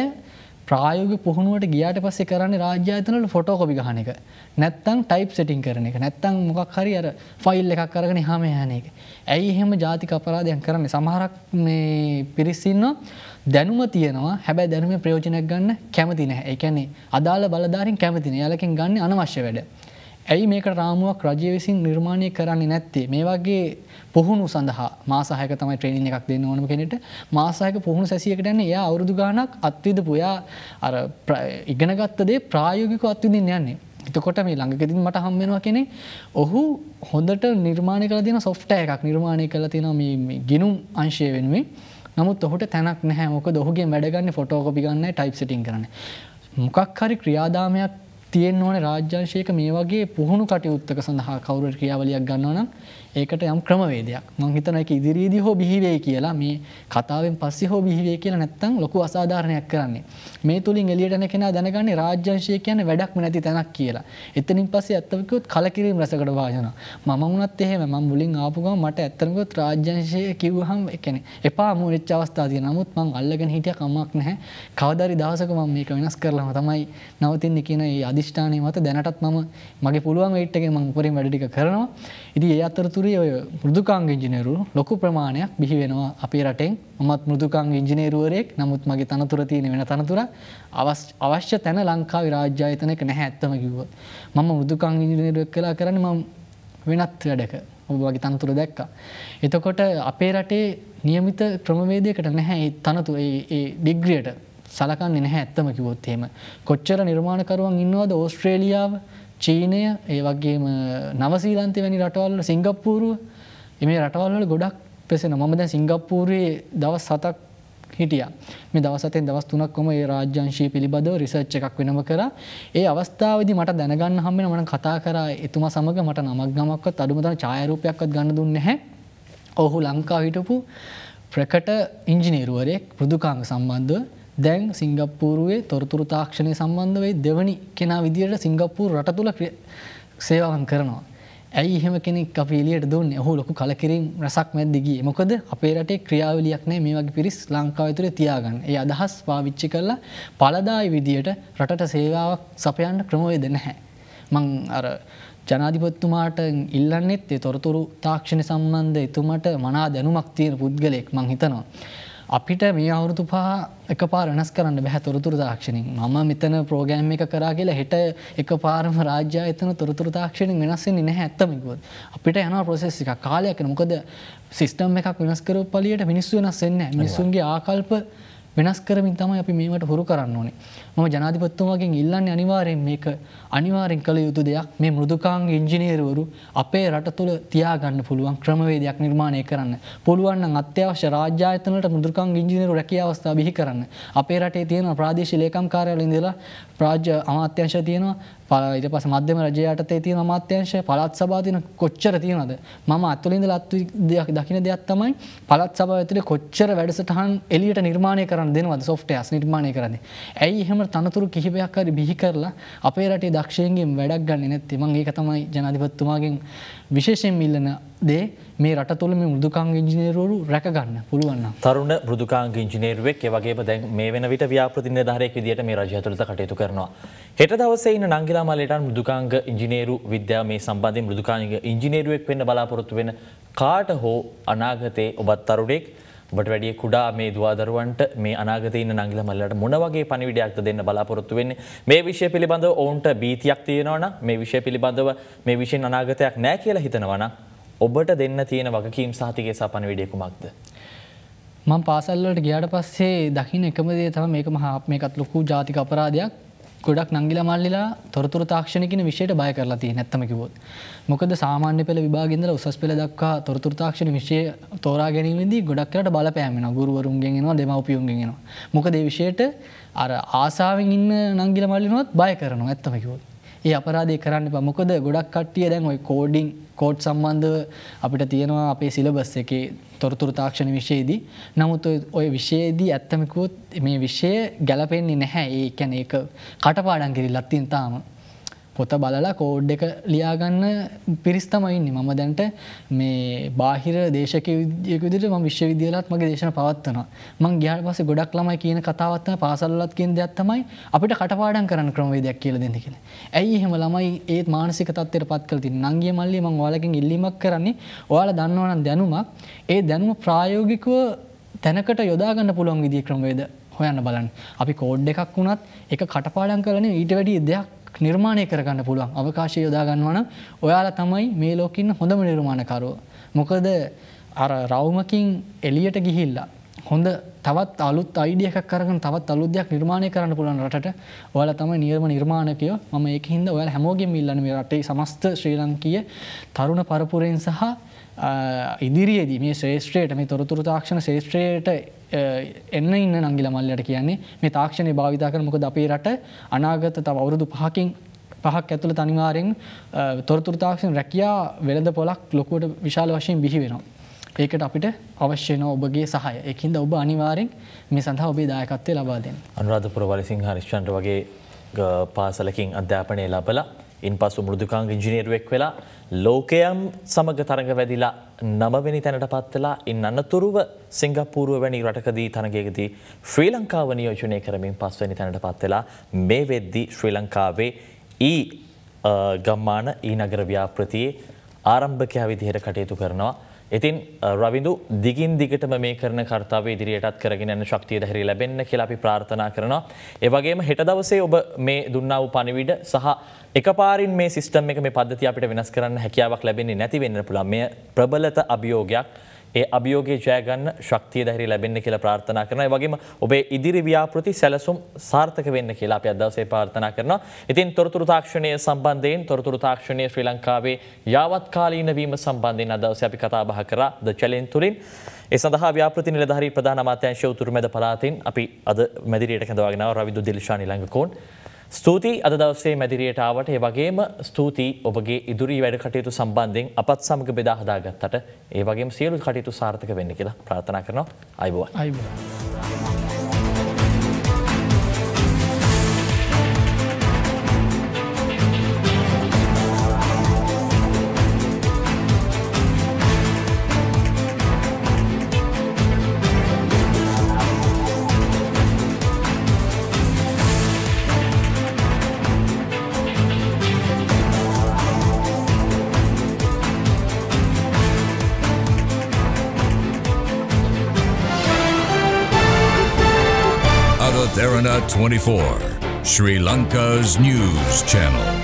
ප්‍රායෝග පුහුණුවට ගියාට පස්සේ කරන්න රාජ්‍යාතනට ෆොටෝ කොපි ගහන එක. නැත්තං ටයිප් සෙටින් කරන එක. නැත්තං මොකක් හරි අර ෆයිල් එකක් කරගෙන හම යන එක. ඇයි එහෙම ජාතික අපරාධයන් කරන්න? සමහරක් මේ පිරිසින්න දැනුම තියෙනවා. හැබැ දැනුම ප්‍රයෝජනයක් ගන්න කැමති නෑ එකැනේ අදාළ බලධාරින් කැමතින යාලකින් ගන්න අනවශ්‍ය වැඩ. ඇයි මේක රාමුවක් රජය විසින් නිර්මාණය කරන්නේ නැත්තේ? මේ වගේ පුහුණු සඳහා මාසාහක තමයි ට්‍රේනින් එකක් දෙන්න ඕනම කෙනෙට මාසාහක පුහුණු සැසියකටන්න එයා අවුරුදු ගානක් අත්විද පුයා අර ඉගෙනගත්තදේ ප්‍රායෝගික අත්විදින් යන්නේ. එතකොට මේ ළඟකදින් මට හම්බෙනවා කෙනෙ ඔහු හොඳට නිර්මාණය කල තින සොෆ්ට එකක් නිර්මාණය කල තින මේ ගිනුම් අංශය වෙනුවේ නමුත් ඔහුට තැනක් නැහැ. මොක දොහුගේ වැඩගන්න ෆොටෝකොපි ගන්න ටයිප් සිටින් කරන මොකක් හරි ක්‍රියාදාමයක් තියෙන් ඕන රාජ්‍යංශයක මේ වගේ පුහුණු කටයුත්තක සඳහා කවුර ක්‍රියාවලියක් ගන්නවනම් ඒකට යම් ක්‍රමවේදයක් මං හිතන එක ඉදිරියේදී හෝ බිහිවේ කියලා මේ කතාවෙන් පස්සේ හෝ බිහිවේ කියලා නැත්තම් ලොකු අසාධාරණයක් කරන්නේ. මේ තුලින් එළියට එන කෙනා දැනගන්නේ රාජ්‍යංශය කියන්නේ වැඩක්ම නැති තැනක් කියලා. එතනින් පස්සේ ඇත්තම කිව්වොත් කලකිරීම රසකට වාජනවා. මම වුණත් එහෙම මම මුලින් ආපු ගමන් මට ඇත්තම කිව්වොත් රාජ්‍යංශය කිව්වහම ඒ කියන්නේ එපා මොනිච්ච අවස්ථා තියෙනවා. නමුත් මං අල්ලගෙන හිටිය කමක් නැහැ. කවදාරි දවසක මම මේක වෙනස් කරලාම තමයි නවතින්නේ කියන ඒ අදිෂ්ඨානය මත දැනටත් මම මගේ පුළුවන් වෙයිට් එකේ මම උපරිම වැඩ ටික කරනවා. ඉතින් ඒ අතරතුරේ ඔය මෘදුකාංග ඉංජිනේරු ලොකු ප්‍රමාණයක් බිහි වෙනවා අපේ රටෙන්. මමත් මෘදුකාංග ඉංජිනේරුවරයෙක්. නමුත් මගේ තනතුර තියෙන වෙන තනතුර අවශ්‍ය තැන ලංකාවේ රාජ්‍ය ආයතනයක නැහැ ඇත්තම කිව්වොත්. මම මෘදුකාංග ඉංජිනේරුවෙක් කළා කරන්නේ මම වෙනත් වැඩක. ඔබ වගේ තනතුර දැක්කා. එතකොට අපේ රටේ නියමිත ක්‍රමවේදයකට නැහැ ඒ තනතුර ඒ ඩිග්‍රියට සලකන්නේ නැහැ ඇත්තම කිව්වොත් එහෙම. කොච්චර නිර්මාණකරුවන් ඉන්නවද ඕස්ට්‍රේලියාව, චීනය, ඒ වගේම නවසීලන්තය වැනි රටවල් සිංගප්පූරුව මේ රටවල් වල ගොඩක් පෙසෙන. මම දැන් සිංගප්පූරුවේ දවස් 7ක් හිටියා. මේ දවස් හතෙන් දවස් තුනක් කොම ඒ රාජ්‍යංශය පිළිබඳව රිසර්ච් එකක් වෙනම කරා. ඒ අවස්ථාවේදී මට දැනගන්න හම්බ වෙන මම කතා කරා එතුමා සමග මට නමක් ගමක්වත් අඩුම තරම් ඡායාරූපයක්වත් ගන්න දුන්නේ නැහැ. ඔහු ලංකාව හිටපු ප්‍රකට ඉංජිනේරුවරයෙක් මෘදුකාංග සම්බන්ධව දැන් සිංගප්පූරුවේ තොරතුරු තාක්ෂණය සම්බන්ධ වෙයි දෙවනි කෙනා විදියට සිංගප්පූරු රට තුළ සේවාවන් කරනවා. ඇයි එහෙම කෙනෙක් අපි එළියට දුන්නේ? ඔහු ලොකු කලකිරීම රසක් මැද්ද ගියේ. මොකද අපේ රටේ ක්‍රියාවලියක් නැහැ මේ වගේ පිරිස් ලංකාව ඇතුලේ තියාගන්න. ඒ අදහස් පාවිච්චි කරලා පළදායි විදියට රටට සේවාවක් සපයන්න ක්‍රමවේද නැහැ. මං අර ජනාධිපතිතුමාට ඉල්ලන්නෙත් ඒ තොරතුරු තාක්ෂණ සම්බන්ධ එතුමට මනා දැනුමක් තියෙන පුද්ගලයෙක් මං හිතනවා. අපිට මේ අවුරුදු පහ එක පාර වෙනස් කරන්න බැහැ තොරතුරු තාක්ෂණින්. මම මෙතන ප්‍රෝගෑම් එක කරා කියලා හෙට එක පාරම රාජ්‍ය එතන තොරතුරු තාක්ෂණින් වෙනස් වෙන්නේ නැහැ ඇත්තමිකුත් අපිට යනවා ප්‍රොසෙස් එකක්. කාලයක් මොකද සිස්ටම් එකක් වෙනස් කරපු පළියට මිනිස්සු වෙනස් වෙන්නේ නැහැ. මිනිස්සුන්ගේ ආකල්ප වෙනස් කරමින් තමයි අපි මේවට හුරු කරන්න ඕනේ. මම ජනාධිපතිතුමාගෙන් ඉල්ලන්නේ අනිවාර්යෙන් මේක අනිවාර්යෙන් කළ යුතු දෙයක්. මේ මෘදුකාංග ඉංජිනේරුවරු අපේ රට තුළ තියාගන්න පුළුවන් ක්‍රමවේදයක් නිර්මාණය කරන්න. පුළුවන් නම් අත්‍යවශ්‍ය රාජ්‍ය ආයතන වලට මෘදුකාංග ඉංජිනේරු රැකියා අවස්ථා බිහි කරන්න. අපේ රටේ තියෙන ප්‍රාදේශීය ලේකම් කාර්යාලය ඉඳලා රාජ්‍ය අමාත්‍යංශ තියෙනවා ඊට පස්ස මධ්‍යම රජය යටතේ තියෙන අමාත්‍යංශය පළාත් සභාව තියෙන කොච්චර තියෙනවද? මම අත්වලින් ඉඳලා දෙයක් දකින්න දෙයක් තමයි පළාත් සභාව ඇතුලේ කොච්චර වැඩසටහන් එළියට නිර්මාණය කරන්න දෙනවද සොෆ්ට්වෙයාර්ස් නිර්මාණය කරන්නේ? ඇයි එහෙම තනතුරු කිහිපයක් හරි බිහි කරලා අපේ රටේ දක්ෂයන්ගෙන් වැඩක් ගන්න නැත්තේ? මම ඒක තමයි ජනාධිපතිතුමාගෙන් විශේෂයෙන් ඉල්ලන දේ මේ රට තුළ මේ මෘදුකාංග ඉංජිනේරුවරු රැකගන්න පුළුවන් තරුණ මෘදුකාංග ඉංජිනේරුවෙක් ඒ වගේම දැන් මේ වෙන විට ව්‍යාපෘති නිලධාරියෙක් විදියට මේ රජය තුළත කටයුතු කරනවා. හෙට දවසේ ඉන්න නංගිලා මල්ලේට මෘදුකාංග ඉංජිනේරු විද්‍යාව මේ සම්බන්ධයෙන් මෘදුකාංග ඉංජිනේරුවෙක් වෙන්න බලාපොරොත්තු වෙන කාට හෝ අනාගතයේ ඔබත් තරුණෙක් ඔබට වැඩිය කුඩා මේ දුවාදරුවන්ට මේ අනාගතයේ ඉන්න නංගිලා මල්ලට මොන වගේ පණිවිඩයක්ද දෙන්න බලාපොරොත්තු වෙන්නේ මේ විෂය පිළිබඳව ඔවුන්ට බීතියක් තියෙනවා නම් මේ විෂය පිළිබඳව මේ විෂයෙන් අනාගතයක් නැහැ කියලා හිතනවා නම් ඔබට දෙන්න තියෙන වගකීම් සහතිකේ සහ පණිවිඩය කුමක්ද? මම පාසල් වලට ගියාට පස්සේ දකින්න එකම දේ තමයි මේක මහා මේකත් ලොකු ජාතික අපරාධයක්. ගොඩක් නංගිලා මල්ලිලා තොරතුරු තාක්ෂණ කියන විෂයට බය කරලා තියෙන නැත්තම කිව්වොත්. මොකද සාමාන්‍ය පෙළ විභාගෙ ඉඳලා උසස් පෙළ දක්වා තොරතුරු තාක්ෂණ විෂය තෝරා ගැනීමේදී ගොඩක් කරට බලපෑම් වෙනවා. ගුරුවරුන්ගෙන් එනවා, දෙමව්පියන්ගෙන් එනවා. මොකද මේ විෂයට අර ආසාවෙන් ඉන්න නංගිලා මල්ලිනවත් බය කරනවා ඇත්තම කිව්වොත්. ඒ අපරාධය කරන්න පමොකද ගොඩක් කට්ටිය දැන් ඔයි කෝඩිං කෝඩ් සම්බන්ධ අපිට තියෙනවා අපේ සිලබස් එකේ තොරතුරු තාක්ෂණ විශයේදී නමුත් ඔය විශයේදී ඇත්තමකුත් මේ විෂය ගැලපෙන්නේ නැහැ. ඒ කැන ඒ කටපාඩන් කිරි ලත්තින් තාම. පොත බලලා කෝඩ් එක ලියාගන්න පිරිස් තමයි ඉන්නේ. මම දැන්ට මේ බාහිර දේශකයෙකු විදිහට මම විශ්වවිද්‍යාලයත් මගේ දේශන පවත්වනවා. මං ගියාට පස්සේ ගොඩක් ළමයි කියන කතාවක් තමයි පාසල්වලත් කියන දෙයක් තමයි අපිට කටපාඩම් කරන්න ක්‍රමවේදයක් කියලා දෙන්න කියලා. ඇයි එහෙම ළමයි ඒත් මානසික තත්ත්වයට පත් කරලා තියෙන්නේ? නංගිය මල්ලිය මං ඔයාලගෙන් ඉල්ලීමක් කරන්නේ ඔයාලා දන්නවනම් දැනුමක් ඒ දැනුම ප්‍රායෝගිකව තැනකට යොදා ගන්න පුළුවන් විදිහේ ක්‍රමවේද හොයන්න බලන්න. අපි කෝඩ් එකක් වුණත් ඒක කටපාඩම් කරන්නේ ඊට වැඩිය දෙයක් නිර්මාණය කරගන්න පුළුවන් අවකාශය යොදා ගන්නවනම් ඔයාලා තමයි මේ ලෝකින්න හොඳම නිර්මාණකරුව. මොකද අර රවුමකින් එලියට ගිහිල්ලා. හොඳ තවත් අලුත් අයිඩිය එකක් කරගන්න තවත් අලුත්දයක් නිර්මාණය කරන්න පුළන් රට ඔයාල තම නිර්ම නිර්මාණකයෝ මම ඒක හින්ද ඔයාල හැමෝගෙන් ඉල්ලන මේ රටේ සමස්ත ශ්‍රී ලංකිය තරුණ පරපුරෙන් සහ ඉදිරියේදී මේ ශ්‍රේෂ්ත්‍රයට මේ තොරතුරු තාක්ෂණ ශේෂත්‍රයට එන්න ඉන්න නංගිල මල්ලට කියන්නේ මේ තාක්ෂණය භාවිතා කර මොකද අපේ රට අනාගත තව අවුරුදු පහකින් පහක් ඇතුළ තනිවාරෙන් තොරතුරතාක්ෂණ රැකියා වෙළඳ පොලක් ලොකුවට විශාල වශයෙන් බිහි වෙනවා. ඒකට අපිට අවශ්‍යන ඔබගේ සහය එකින්ද ඔබ අනිවාරෙන් මේ සඳහා ඔබේ දායකත්වය ලබා දෙන්න. අනුරාධපුර වලිසිංහ හරිශ්චන්ට වගේ පාසලකින් අධ්‍යාපනය ලබලා ඉන් පසු මෘදුකාංග ඉංජිනේරුවෙක් වෙලා ලෝකයම් සමග තරඟ වැදිලා නමවෙනි තැනට පත්වෙලා ඉන් අන්නතුරුව සිංගපූරුව වැනි රටකදී තරගයකදී ශ්‍රී ලංකාව නියෝජනය කරමින් පස්වැනි තැනට පත්වෙලා මේ වෙද්දි ශ්‍රී ලංකාවේ ඊ ගම්මාන ඊ නගර ව්‍යාපෘතියේ ආරම්භකයා විදිහයට කටයුතු කරනවා ඉතින් රවිදු දිගින් දිගටම මේ කරන කර්තාව ඉදිරියටත් කරගෙන යන ශක්තිය දැහැරි ලැබෙන්න කියලා අපි ප්‍රාර්ථනා කරනවා. ඒ වගේම හෙට දවසේ ඔබ මේ දුන්නා වූ පණිවිඩ සහ එකපාරින් මේ සිස්ටම් එක මේ පද්ධතිය අපිට වෙනස් කරන්න හැකියාවක් ලැබෙන්නේ නැති වෙන්න පුළුවන්. මේ ප්‍රබලත අභියෝගයක්. ඒ අභියෝගයේ ජයගන්න ශක්තිය දැහිරි ලැබෙන්න කියලා ප්‍රාර්ථනා කරනවා. ඒ වගේම ඔබේ ඉදිරි ව්‍යාපෘති සැලසුම් සාර්ථක වෙන්න කියලා අපි අද දවසේ ප්‍රාර්ථනා කරනවා. ඉතින් තොරතුරු තාක්ෂණය සම්බන්ධයෙන් තොරතුරු තාක්ෂණය ශ්‍රී ලංකාවේ යාවත්කාලීන වීම සම්බන්ධයෙන් අද දවසේ අපි කතා බහ කරා ද චැලෙන්ජ් තුලින්. ඒ සඳහා ව්‍යාපෘති නිලධාරී ප්‍රධාන අමාත්‍යාංශ උතුරු මැද පළාතින් අපි අද මැදිරියට කැඳවාගෙන ආව රවිදු දිල්ෂානි ළඟකෝන්. ස්තුතියි අද දවසේ මැදිරියට ආවට ඒ වගේම ස්තුතියි ඔබගේ ඉදිරි වැඩ කටයුතු සම්බන්ධයෙන් අපත් සමග බෙදා හදාගත්තට ඒ වගේම සියලු කටයුතු සාර්ථක වෙන්න කියලා ප්‍රාර්ථනා කරනවා අයිබෝවන්. අයිබෝවන්. 24, Sri Lanka's news channel.